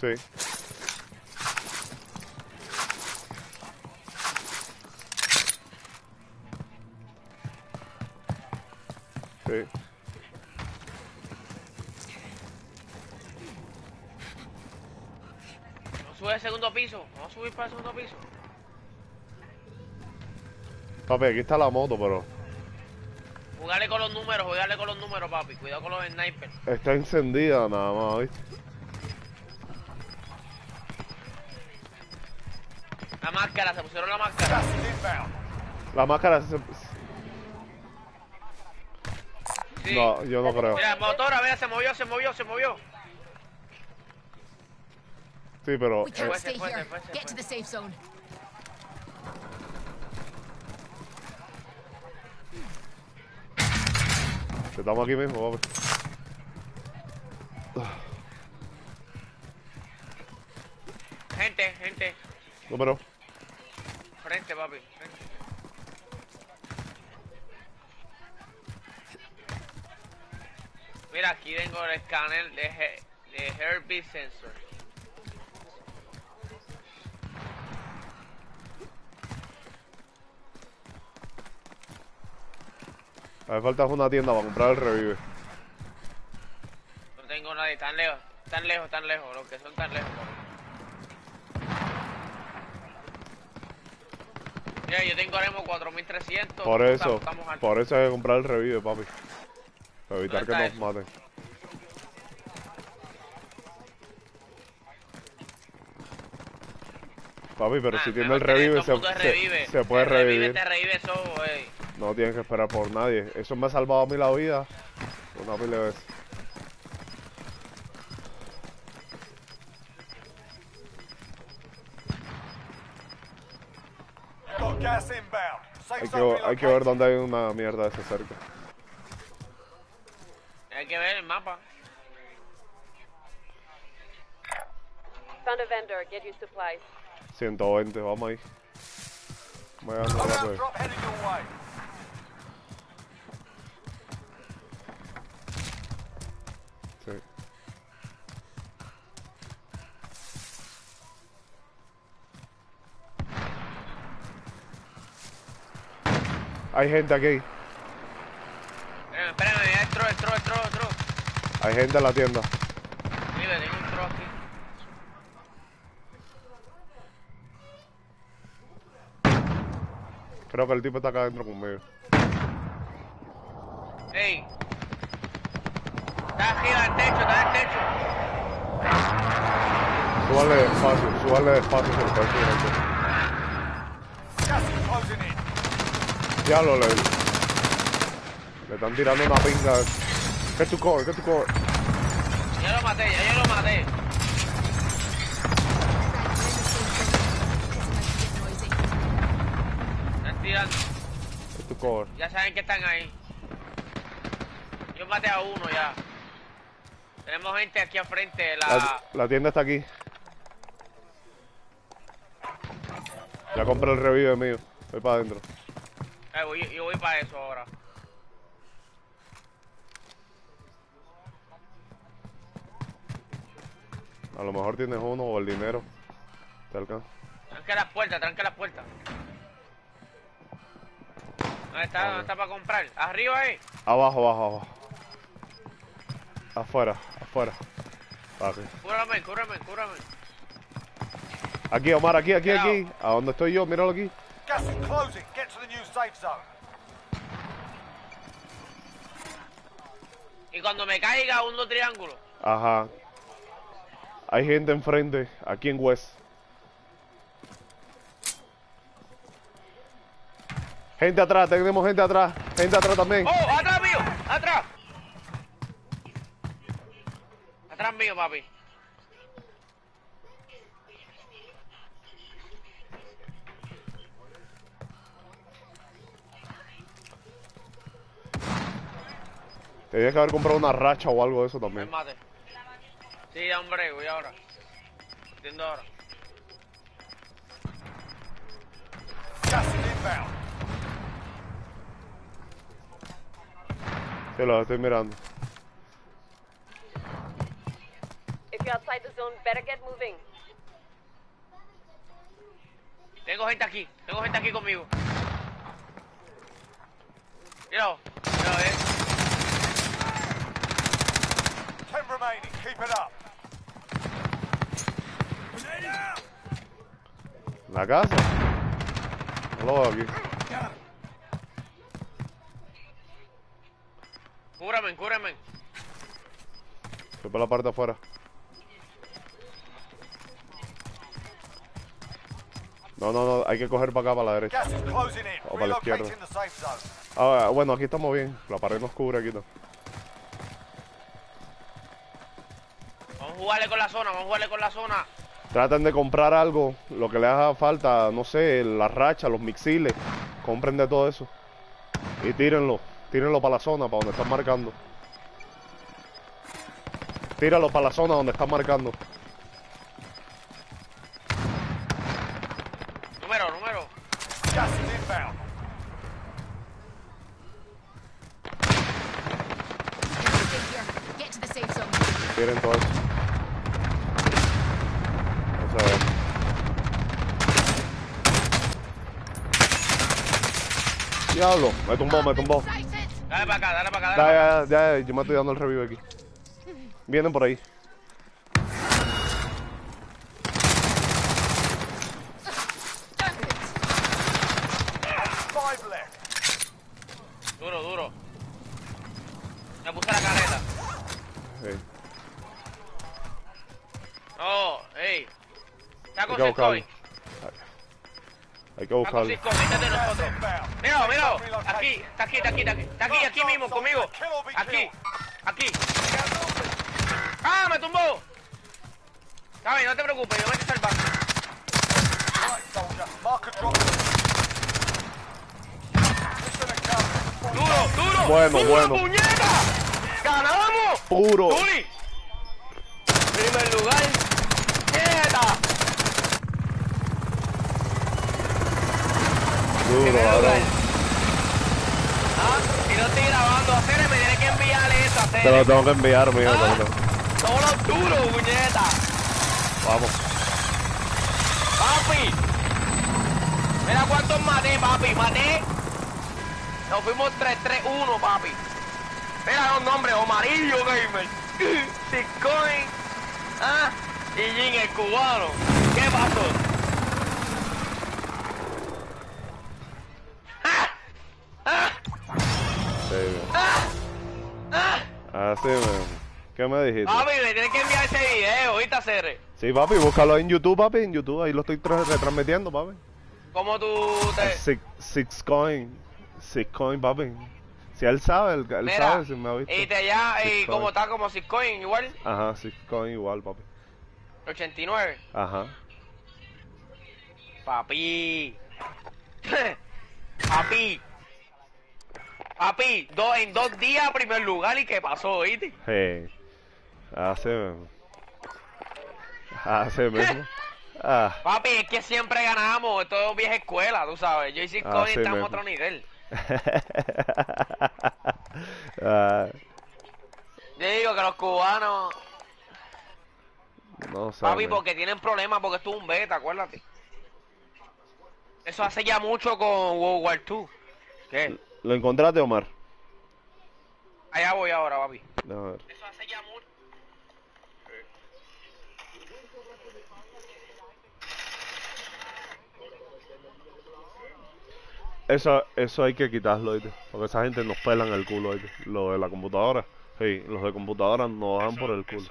Sí. Sí. Vamos a subir al segundo piso. Vamos a subir para el segundo piso. Papi, aquí está la moto, pero Jugarle con los números, jugarle con los números, papi. Cuidado con los snipers. está encendida nada más, ¿viste? Máscara, se pusieron la máscara. La máscara se... Sí. No, yo no creo. Mira, motora, mira, se movió, se movió, se movió. Sí, pero... We eh, Get to the safe zone. estamos aquí mismo, papi. Gente, gente. Número. Frente, papi. Frente. Mira, aquí tengo el escáner de, He- de Heartbeat Sensor. Me falta una tienda para comprar el revive. No tengo nadie, tan lejos, tan lejos, tan lejos, los que son tan lejos. papi. Yo tengo ahora mismo 4300. Por eso, por eso hay que comprar el revive, papi. Para evitar que ¿Dónde nos maten. Papi, pero Ah, si tiene el revive, se, puede revive revivir. Te revive solo, ey. No tienes que esperar por nadie. Eso me ha salvado a mí la vida. Una pila de veces. Hay que, hay que ver dónde hay una mierda de esa cerca. Hay que ver el mapa. Found a vendor. Get you supplies. 120, vamos ahí. Voy a Hay gente aquí. Espérame, espérame, ya entró, entró, entró, entró. Hay gente en la tienda. Mira, tengo un tro aquí. Creo que el tipo está acá adentro conmigo. Ey. Está arriba del techo, está en el techo. Súbale despacio, súbale despacio se lo subir al techo. Gas is closing in. Diablo, le, le están tirando una pinga. Cover, get to cover. Ya lo maté, ya yo lo maté. Están tirando. To cover. Ya saben que están ahí. Yo maté a uno ya. Tenemos gente aquí al frente. La... La, la tienda está aquí. Ya compré el revive mío. Voy para adentro. Eh, voy- yo voy para eso ahora. A lo mejor tienes uno o el dinero. Te alcanza. Tranque las puertas, tranque las puertas. ¿Dónde está? ¿Dónde está para comprar? Arriba ahí. Abajo, abajo, abajo. Afuera, afuera. Papi. Cúrame, cúrame, cúrame. Aquí, Omar, aquí, aquí, Cuidado. aquí. A donde estoy yo, míralo aquí. Gas is closing. Get to the new safe zone. Y cuando me caiga, uno triángulo. Ajá. Hay gente enfrente, aquí en West. Gente atrás, tenemos gente atrás. Gente atrás también. ¡Oh! ¡Atrás mío! ¡Atrás! Atrás mío, papi. Tenías que haber comprado una racha o algo de eso también. mate. Sí, hombre, voy ahora. Entiendo ahora. Sí, lo estoy mirando. If you're outside the zone, better get moving. Tengo gente aquí. Tengo gente aquí conmigo. Míralo. Míralo, eh. Ten remaining. Keep it up. ¿La casa? No lo veo aquí. Cúrame, cúrame. Estoy por la parte de afuera. No, no, no, hay que coger para acá, para la derecha. O para la izquierda. Ah, bueno, aquí estamos bien. La pared nos cubre aquí. todo. Vamos a jugarle con la zona, vamos a jugarle con la zona. Traten de comprar algo, lo que les haga falta, no sé, la racha, los mixiles. Compren de todo eso. Y tírenlo. Tírenlo para la zona, para donde están marcando. Tíralo para la zona donde están marcando. Número, número. Gas is inbound. Stay here. Get to the safe zone. Tiren todo eso. Eso es. Diablo, me tumbó, me tumbó. Dale para acá, dale para acá, Ya, dale para acá. ya, ya, yo me estoy dando el revive aquí. Vienen por ahí. Damn it. Five left. Duro, duro. Me puse la careta. Sí. No, ey. Está Hay con que Cisco buscarlo. hoy. Hay que buscarlo. Míralo, míralo. Aquí, está aquí, está aquí, está aquí. Está aquí, aquí mismo, conmigo. Aquí, aquí. ¡Ah, me tumbó! Bien, no te preocupes, yo me estoy salvando. ¡Duro, duro! Bueno, ¡Duro, bueno. puñeta! ¡Ganamos! Puro. ¡Tuli! Primer lugar. ¡Quieta! Duro, Primer lugar. varón. Ah, si no estoy grabando a Cere, me tiene que enviarle eso a Te lo tengo que enviar, mío. Ah. Somos los duros, puñeta. Vamos. Papi. Mira cuántos maté, papi. Maté. Nos fuimos 3-3-1, papi. Mira los nombres. Omarillo Gamer. Sitcoin. Ah. Y Jin el cubano. ¿Qué pasó? ¿Qué me dijiste? Papi, me tienes que enviar ese video, ¿oíste, Cere? Sí, papi, búscalo en YouTube, papi. En YouTube, ahí lo estoy tra- retransmitiendo, papi. ¿Cómo tú te...? Six, six coin. Six coin, papi. Si él sabe, él, él Mira, sabe si me ha visto. y te ya, y como está como Sitcoin igual, Ajá, six coin igual, papi. 89. Ajá. Papi. Papi. Papi, do- en dos días primer lugar y qué pasó, ¿oíste? Sí. Mismo. Así mismo. Ah. Papi, es que siempre ganamos, esto es vieja escuela, tú sabes. Yo y Cisco Así estamos a otro nivel. Ah, Yo digo que los cubanos, no sé. papi, porque tienen problemas, porque esto es un beta, acuérdate. Eso hace ya mucho con World War II. ¿Qué? ¿Lo encontraste, Omar? Allá voy ahora, papi. A ver. Eso hace ya mucho. Eso, eso hay que quitarlo, ¿oíste? Porque esa gente nos pelan el culo, ¿oíste? Lo de la computadora. Sí, los de computadora nos dan por el culo.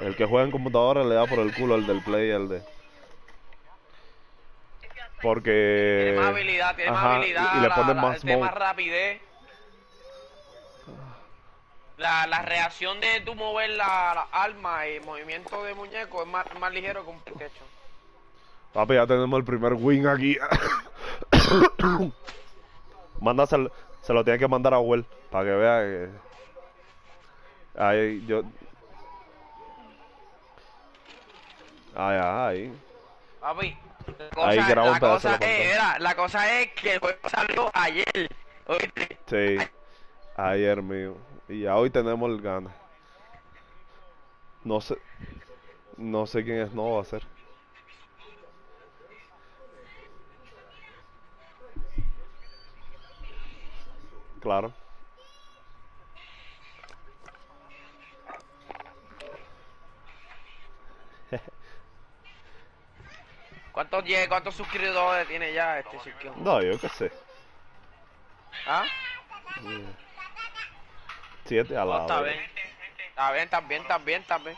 El que juega en computadora le da por el culo al del play y al de... Porque... Tiene más habilidad, tiene Ajá, más habilidad. Y, y le la- ponen la- más el tema smoke. rapidez. La, la reacción de tu mover la, la arma y movimiento de muñeco es más, más ligero que un PlayStation. Papi, ya tenemos el primer win aquí. Mándaselo, se lo tiene que mandar a Well para que vea que. Ahí, yo. Ay, ay. Papi, la Ahí cosa, grabo un la cosa es, la cosa es que el juego salió ayer. ¿oíste? Sí. Ayer mío. Y ya hoy tenemos el gana. No sé. No sé quién es no va a ser. Claro. ¿Cuántos, ¿Cuántos suscriptores tiene ya este Cisco? No, yo qué sé. ¿Ah? Siete a No, la bien. Está bien, está bien, bien, está bien.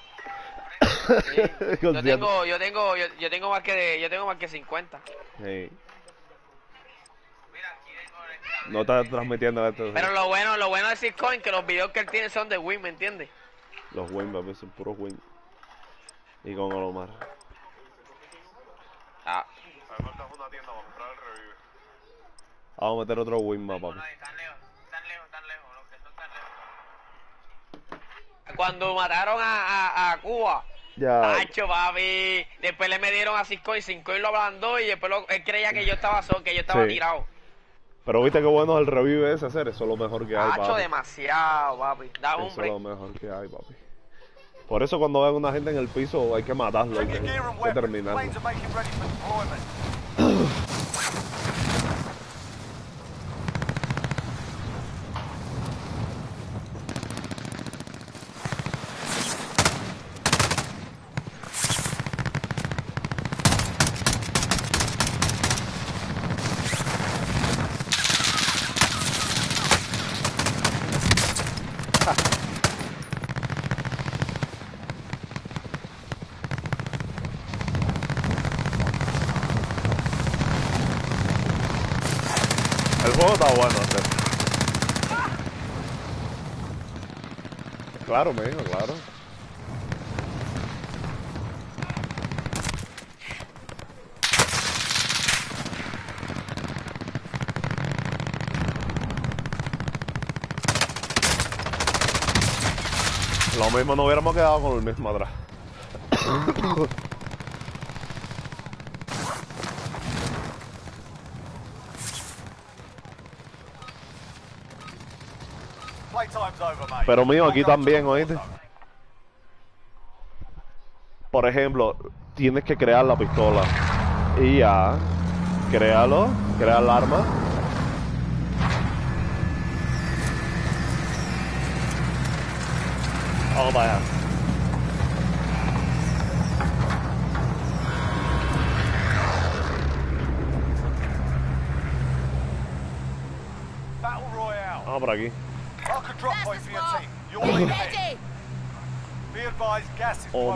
Con Yo tengo, yo tengo, yo, yo tengo más que yo tengo más que 50. Sí. No está transmitiendo esto. Pero lo bueno, lo bueno de es que los videos que él tiene son de Win, ¿me entiendes? Los win, papi, son puros win. Y con Olomar. Ah, Vamos a meter otro win más, papi. Están lejos, están lejos, están lejos, los que son tan lejos. Cuando mataron a, a, a Cuba, Ya. Tacho, papi. Después le metieron a Cisco y Cisco lo ablandó y después lo- él creía que yo estaba solo, que yo estaba Sí. tirado. Pero viste qué bueno es el revive ese hacer. Eso es lo mejor que hay, papi. demasiado, papi. Da un Eso es lo mejor que hay, papi. Por eso cuando ven una gente en el piso hay que matarlo. Hay que, hay terminarlo. Claro, me dijo, claro. Lo mismo no hubiéramos quedado con el mismo atrás. Pero mío, aquí también, ¿oíste? Por ejemplo, tienes que crear la pistola. Y ya. Créalo. Crea el arma. Oh, vaya. Battle Royale. Vamos por aquí. Mark a drop point for your team. You're Get leading it. ready! Be advised, gas is Oh, closing in.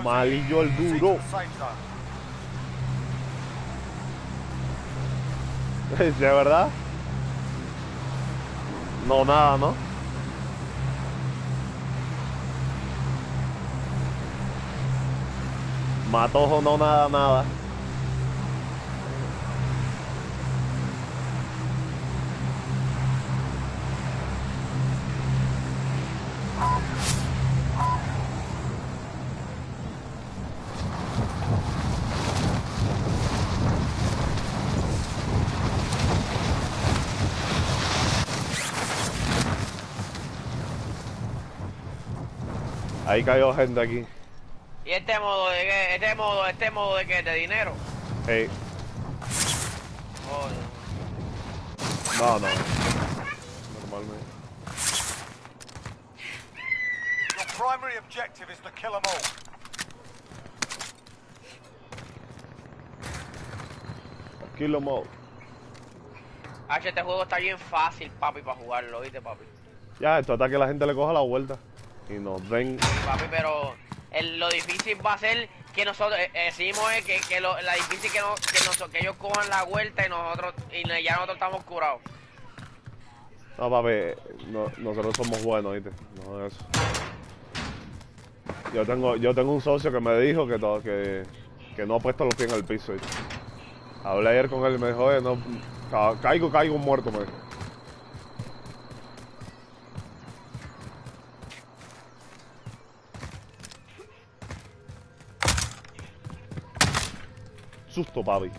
Malillo el duro. ¿De verdad? No, nada, ¿no? Matojo, no, nada, nada. Ahí cayó gente aquí. ¿Y este modo de qué? ¿Este modo, este modo de qué? ¿De dinero? Hey, no, no. Normalmente. Your primary objective is to kill them all. Kilo mode. H, este juego está bien fácil, papi, para jugarlo, ¿viste, papi? Ya, esto hasta que la gente le coja la vuelta. Y nos den. Papi, pero el- lo difícil va a ser que nosotros eh, eh, decimos es que, que lo, la difícil que, no, que, noso- que ellos cojan la vuelta y nosotros y ya nosotros estamos curados. No, papi, no- nosotros somos buenos, ¿viste? No es eso. Yo tengo, yo tengo un socio que me dijo que, todo, que, que no ha puesto los pies en el piso, ¿viste? Hablé ayer con él y me dijo, oye, no, ca- caigo, caigo muerto, me dijo. Susto, papi.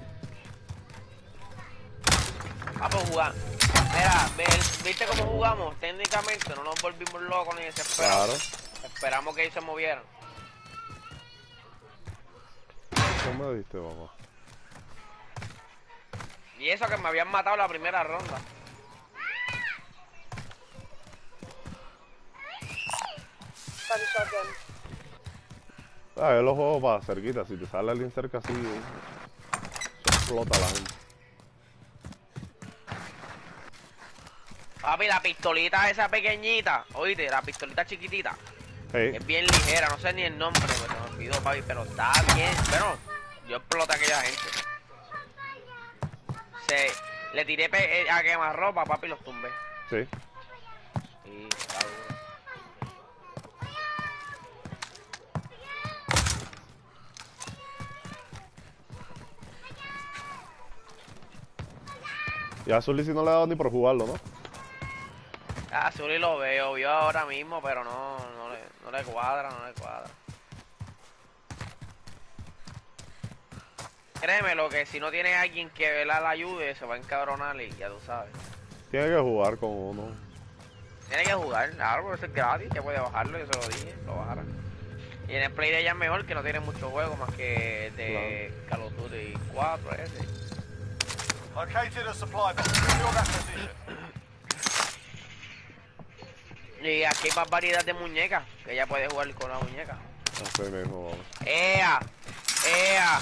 Vamos a jugar. Mira, ¿viste cómo jugamos? Técnicamente no nos volvimos locos ni desesperados. Claro. Esperamos que ellos se movieran. ¿Qué me diste, papá? Y eso que me habían matado la primera ronda. Ah, yo lo juego para cerquita. Si te sale alguien cerca así, explota la gente. Papi, la pistolita esa pequeñita, oíste, la pistolita chiquitita, Hey, es bien ligera, no sé ni el nombre, pues se me olvidó, papi, pero está bien, bueno, yo exploté a aquella gente. Se, le tiré eh, a quemarropa, papi, los tumbé. Sí, está duro. Y a Zully si no le ha dado ni por jugarlo, ¿no? Ah, Zuli lo veo, vio ahora mismo, pero no, no le, no le cuadra, no le cuadra. Créeme lo que si no tiene alguien que vela la ayude, se va a encabronar y ya tú sabes. Tiene que jugar con uno. Tiene que jugar, claro, eso es gratis, ya puede bajarlo, yo se lo dije, lo bajará. Y en el play de ella es mejor que no tiene muchos juegos más que de Call of Duty 4 ese. Y aquí hay más variedad de muñecas, que ella puede jugar con la muñeca. Así mismo, vamos. ¡Ea! ¡Ea!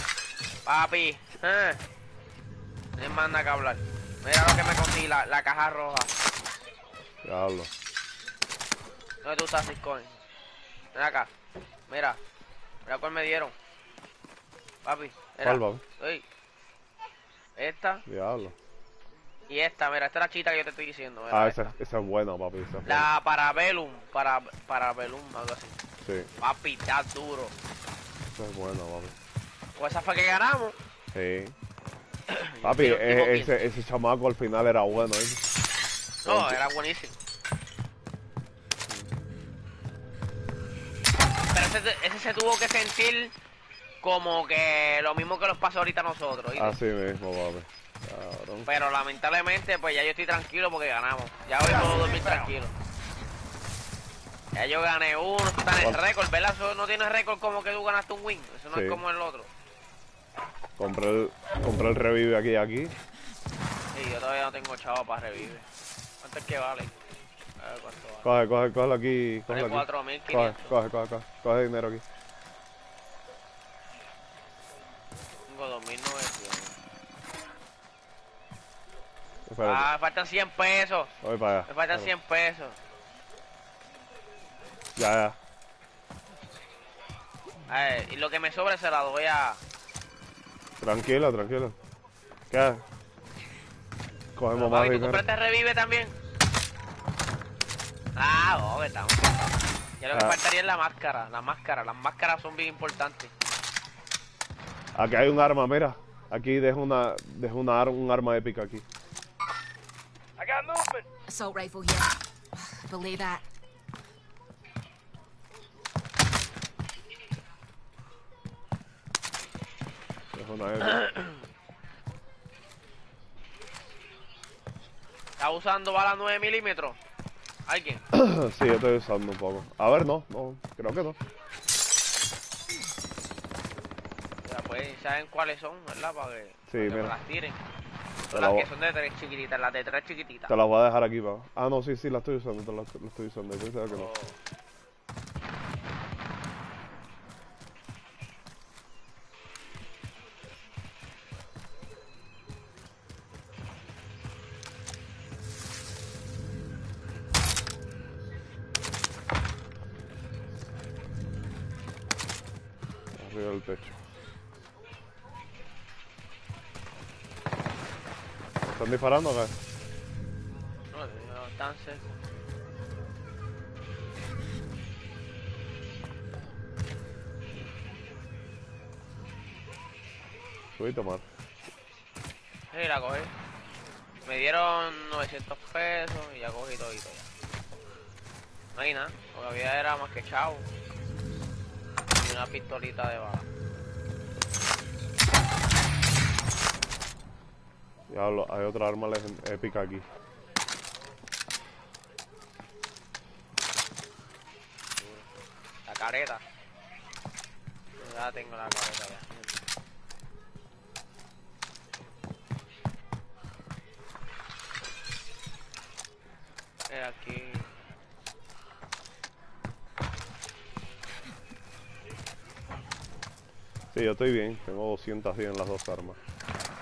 Papi, ¿eh? No nada que hablar. Mira lo que me conseguí, la, la caja roja. Diablo. ¿Dónde tú estás, Ciscoin? Ven acá. Mira. Mira cuál me dieron. Papi. Mira. ¿Cuál, papi? Ey. Esta Diablo. y esta, mira, esta es la chita que yo te estoy diciendo. mira, Ah, esa, esa es buena, papi. Esa es buena. La Parabellum, para, Parabellum, algo así. Sí, Papi, está duro. esa es buena, papi. Pues esa fue que ganamos. Sí. Papi, e- que- ese, ese chamaco al final era bueno, ¿eh? No, era buenísimo. Pero ese, ese se tuvo que sentir como que lo mismo que nos pasó ahorita a nosotros. ¿oíste? Así mismo, papi. Cabrón. Pero lamentablemente, pues ya yo estoy tranquilo porque ganamos. Ya hoy puedo dormir tranquilo. Ya yo gané uno, está en el récord, ¿verdad? Eso no tiene récord como que tú ganaste un win. Eso no Sí. es como el otro. Compré el, compré el revive aquí y aquí. Sí, yo todavía no tengo chavo para revivir. ¿Cuánto es que vale? A ver cuánto vale. Coge, coge, cógelo aquí. Vale Cógelo aquí. 4.500. Coge, coge, coge, coge. Coge dinero aquí. Tengo 2.900. Espérate. Ah, me faltan 100 pesos. Voy para allá. Me faltan Espérate. 100 pesos. Ya, ya. A ver, y lo que me sobra se la doy a... Tranquilo, tranquilo. ¿Qué? Cogemos más ¿tú compraste revive también? Ah, oh, que estamos. Ya lo que Ah. faltaría es la máscara. La máscara. Las máscaras son bien importantes. Aquí hay un arma, mira. Aquí dejo una, dejo una ar- un arma épica aquí. I got movement. Assault rifle here. Belay that. Dejo una épica. ¿Estás usando bala 9 milímetros? ¿Alguien? sí, yo estoy usando un poco. A ver, no, no, creo que no. Ya, pues, ¿saben cuáles son, verdad? Para que, Sí, para que me mira. las tiren. Te Son la las que son de tres chiquititas, las de tres chiquititas. Te la voy a dejar aquí, pa. Ah, no, sí, sí, la estoy usando, te la, la estoy usando. Yo pensaba que no. Arriba del techo. ¿Están disparando acá? No, no, tan cerca. Subí, tomar. Sí, la cogí. Me dieron 900 pesos y ya cogí todo ya. No hay nada, lo que había era más que chavo. Y una pistolita de bala. Diablo, hay otra arma épica aquí. La careta. Ya tengo la careta ya. Eh, aquí. Sí, yo estoy bien. Tengo 210 en las dos armas.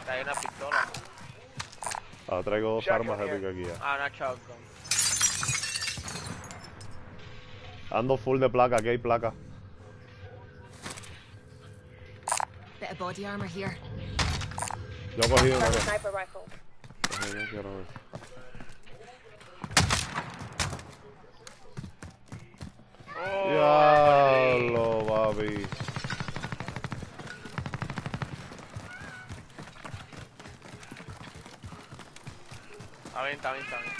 Hay una pistola. Ah, traigo dos Shotgun armas here. épicas aquí ya. Ah, una shotgun. Ando full de placa, aquí hay placa. Bit of body armor here. Yo he cogido una. Sniper rifle. Quiero ver. Oh, Diablo, papi. Está bien, está bien, está bien.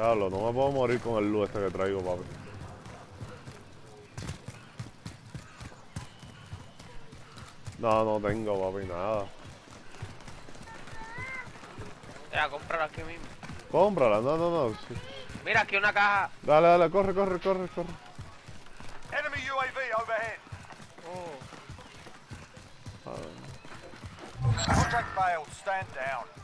Diablo, no me puedo morir con el luz este que traigo, papi. No, no tengo, papi, nada. Ya, cómprala aquí mismo. Cómprala, no, no, no. sí. Mira, aquí una caja. Dale, dale, corre, corre, corre, corre. Enemy UAV overhead. Oh, Contract failed. Stand down.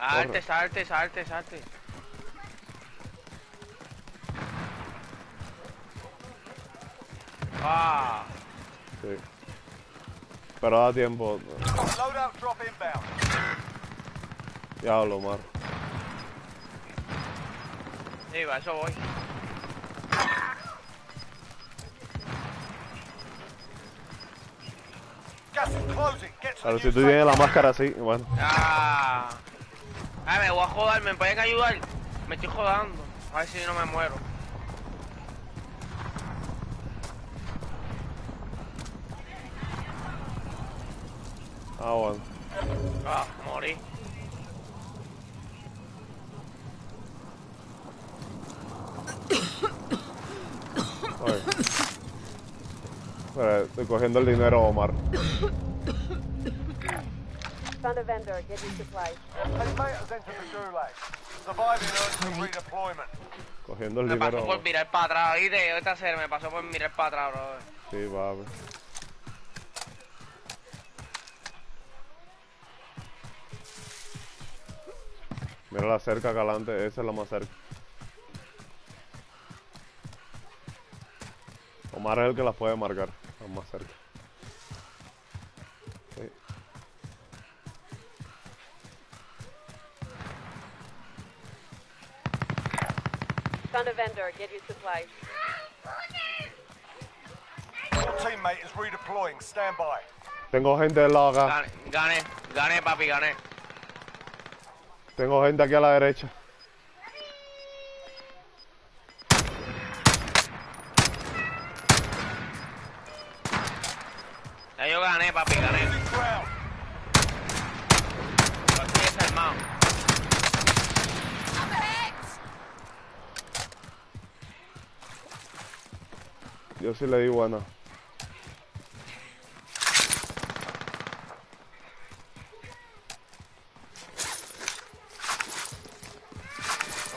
Salte, salte, salte, salte. Ah, Sí. Pero da tiempo. Diablo, mar. sí, va, eso voy. Claro, si tú tienes la máscara así, bueno. Ah, Ay, me voy a joder, ¿me pueden ayudar? Me estoy jodando. A ver si no me muero. Ah, bueno. Ah, morí. Oye. Espera, estoy cogiendo el dinero, Omar. Found a vendor. Get you supplies. Teammate has entered the gulag. Surviving earns some redeployment. Cogiendo el Me pasó dinero. por mirar para atrás, ¿viste? Esta serie me pasó por mirar para atrás, bro. Sí, papi. Mira la cerca acá adelante, esa es la más cerca. Omar es el que las puede marcar, la más cerca. Found a vendor. Get you supplies. Your teammate is redeploying. Stand by. Tengo gente del lado acá, Gané, gané, gané, papi, gané. tengo gente aquí a la derecha. Ya yo gané, papi, gané. Yo sí le di buena.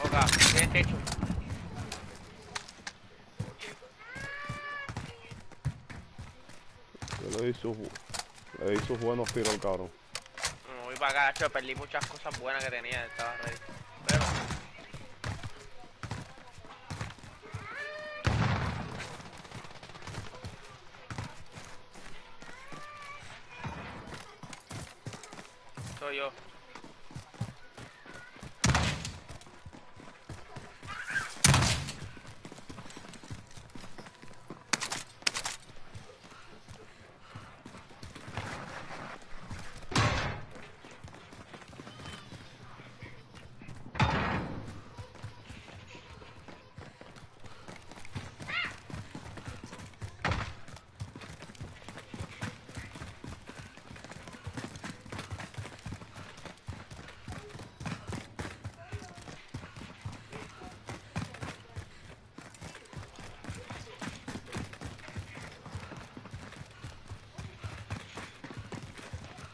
Toca, tiene techo. Yo le di sus, buenos tiros al cabrón. No voy para acá, yo perdí muchas cosas buenas que tenía, estaba rey. Soy yo.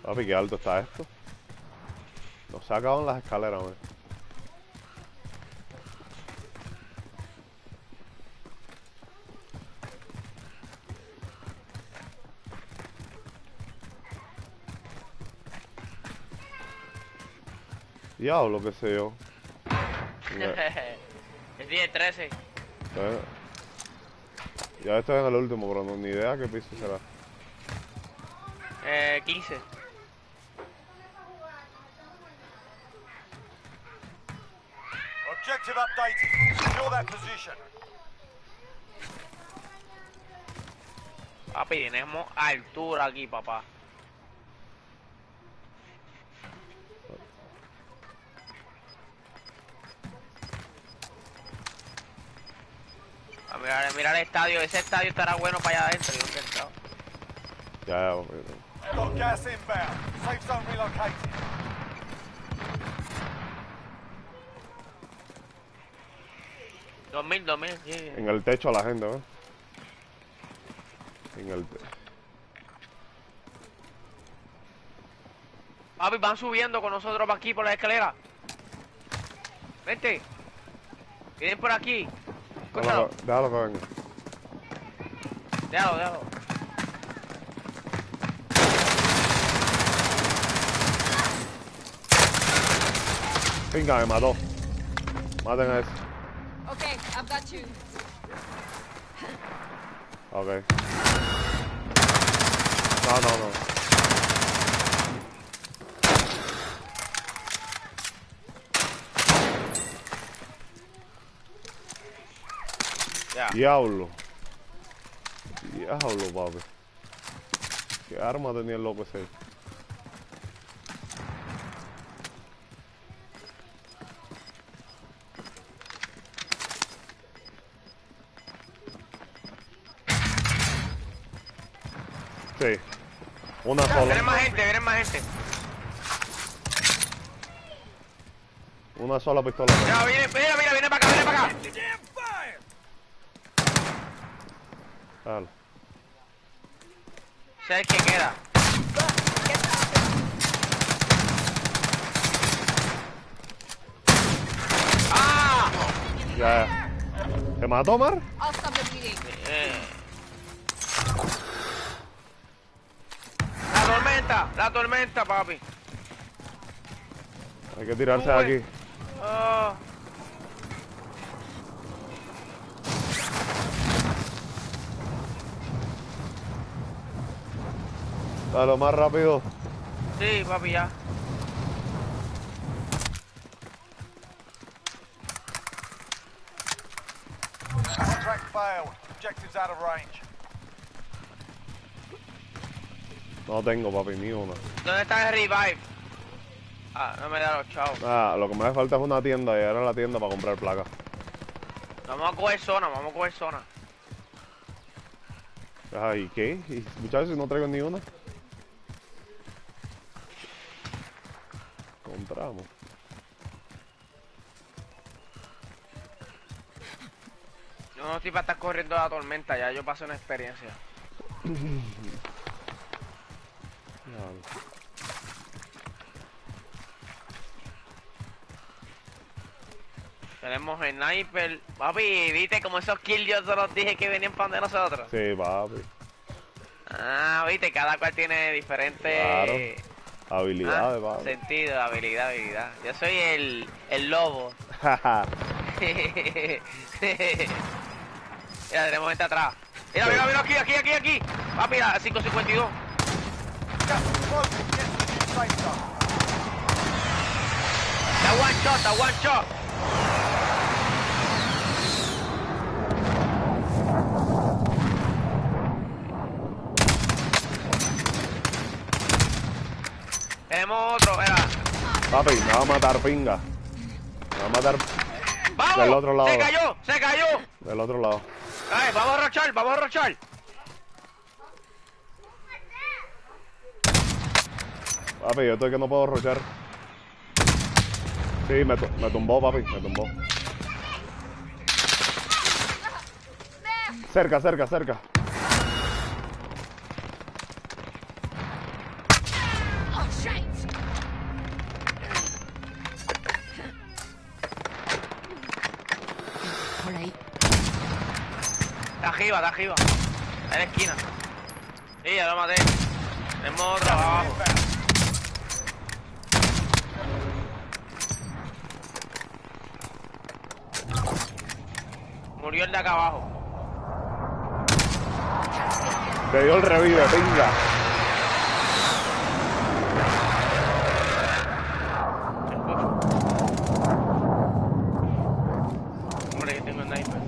Papi, qué alto está esto. Nos se acaban las escaleras, man. Diablo, qué sé yo. Es 10, 13. eh, Ya estoy en el último, pero no ni idea qué piso será. Eh, 15. Objective updated. Secure that position. Papi, tenemos altura aquí, papá. A mirar, mirar el estadio, ese estadio estará bueno para allá adentro, yo entrado. Ya, ya, papi. Got gas inbound. Safe zone relocated. Dos mil, dos mil. En el techo a la gente, ¿ves? En el Papi, van subiendo con nosotros para aquí por la escalera. Vente. Vienen por aquí. Déjalo, Escúchalo. que- déjalo que venga. Déjalo, déjalo. Venga, me mató. Maten a ese. Okay, I've got you. Ok. No, no, no. Diablo. Diablo, papi. ¿Qué arma tenía el loco ese? Gente. Una sola pistola. Mira, viene, mira, mira, viene para acá, viene para acá. Dale. ¿Sabes quién era? ¡Ah! Ya, ya. ¿Te mató, Mar? I'll stop the bleeding. Eh. La tormenta, la tormenta, papi. Hay que tirarse de aquí. Ah. Dale, más rápido. Sí, papi, ya. Contract failed. Objectives out of range. No tengo, papi, ni una. ¿Dónde está el revive? Ah, no me da los chavos. Ah, lo que me hace falta es una tienda y ahora la tienda para comprar placas. Vamos a coger zona, vamos a coger zona. Ay, Ah, ¿qué? ¿Y muchachos, no traigo ni una? Compramos. Yo no estoy para estar corriendo la tormenta, ya yo pasé una experiencia. Tenemos sniper. Papi, viste como esos kills yo los dije que venían para de nosotros. Sí, papi. Ah, viste, cada cual tiene diferentes Claro. ah, Habilidades, papi. sentido, habilidad, habilidad. Yo soy el, el lobo. mira, tenemos gente atrás. Mira, mira, mira, aquí, aquí, aquí, aquí. Papi, mira, 552. Gas is closing. Get to the one shot, da one shot. Tenemos otro. Papi, me va a matar, pinga. Me va a matar ¡Vamos! Del otro lado. ¡Se cayó! ¡Se cayó! del otro lado. Ay, vamos a rochar, vamos a rochar. Papi, yo estoy que no puedo rochar. Sí, me, me tumbó, papi, me tumbó. Cerca, cerca, cerca. Shite! Alright. Está arriba, está arriba. En la esquina. Sí, ya lo maté. Tenemos otro. Murió el de acá abajo. Te dio el revive, pinga. Hombre, que tengo sniper.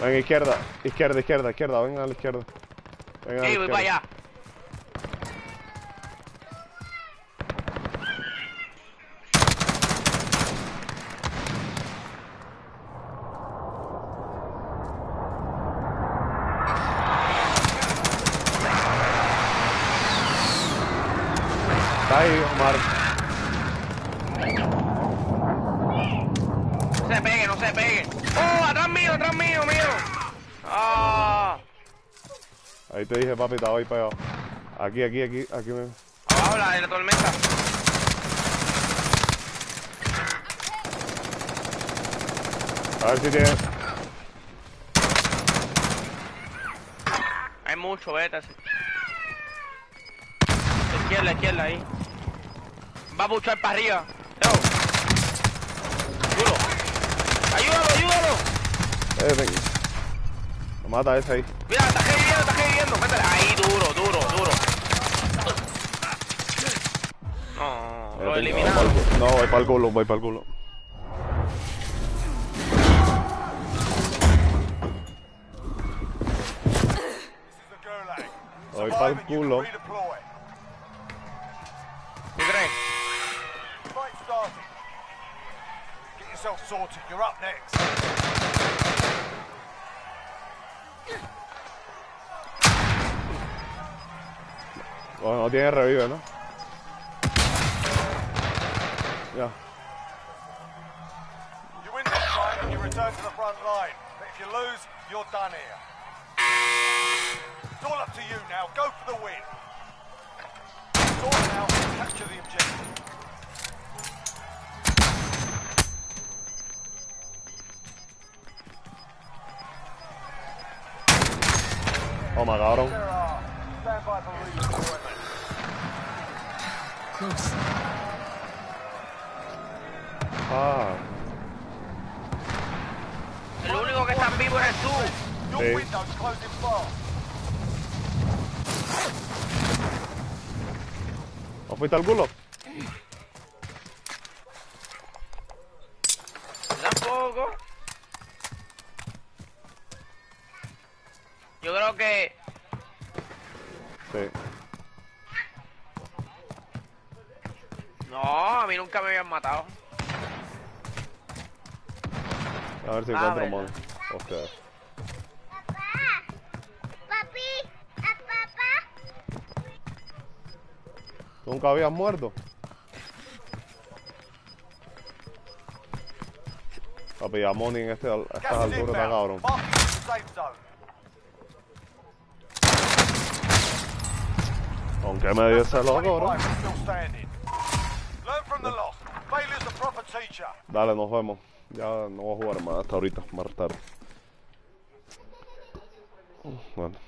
Venga, izquierda, izquierda, izquierda, izquierda, venga a la izquierda. Venga a la Sí, voy izquierda. para allá. Está ahí, Omar. No se pegue, no se pegue. ¡Oh, atrás mío, atrás mío, mío! ¡Ah! Ahí te dije, papi, estaba ahí pegado. Aquí, aquí, aquí, aquí me... Abajo la de la tormenta. A ver si tiene... Hay mucho, vete. Izquierda, izquierda, ahí. Va a buchar para arriba. Yo. Duro. Ayúdalo, ayúdalo. Eh, ven. Lo mata ese ahí. Mira, está reviviendo, está reviviendo. Métele. Ahí, duro, duro, duro. No, Eh, lo cu- No, voy para el culo, voy para el culo. Voy you can culo. Sorted. You're up next. Bueno, no tiene revive, ¿no? Ya. You win this fight and you return to the front line. But if you lose, you're done here. It's all up to you now. Go for the win. Sort capture the objective. By for redeployment. Close. Ah, El único que está vivo eres tú. Sí. ¿no fuiste al culo? Tampoco. Yo creo que Sí. no, a mí nunca me habían matado. A ver si Ah, encuentro verdad. mono. Ok. Papi, a papá. ¿Tú nunca habías muerto? Papi, a Moni en este, a estas alturas está cabrón. Marking the safe zone. Aunque me dio ese loco, bro. 25 are still standing. Learn from the loss. Failure's a proper teacher. Dale, nos vemos. Ya no voy a jugar más hasta ahorita, más tarde. Bueno.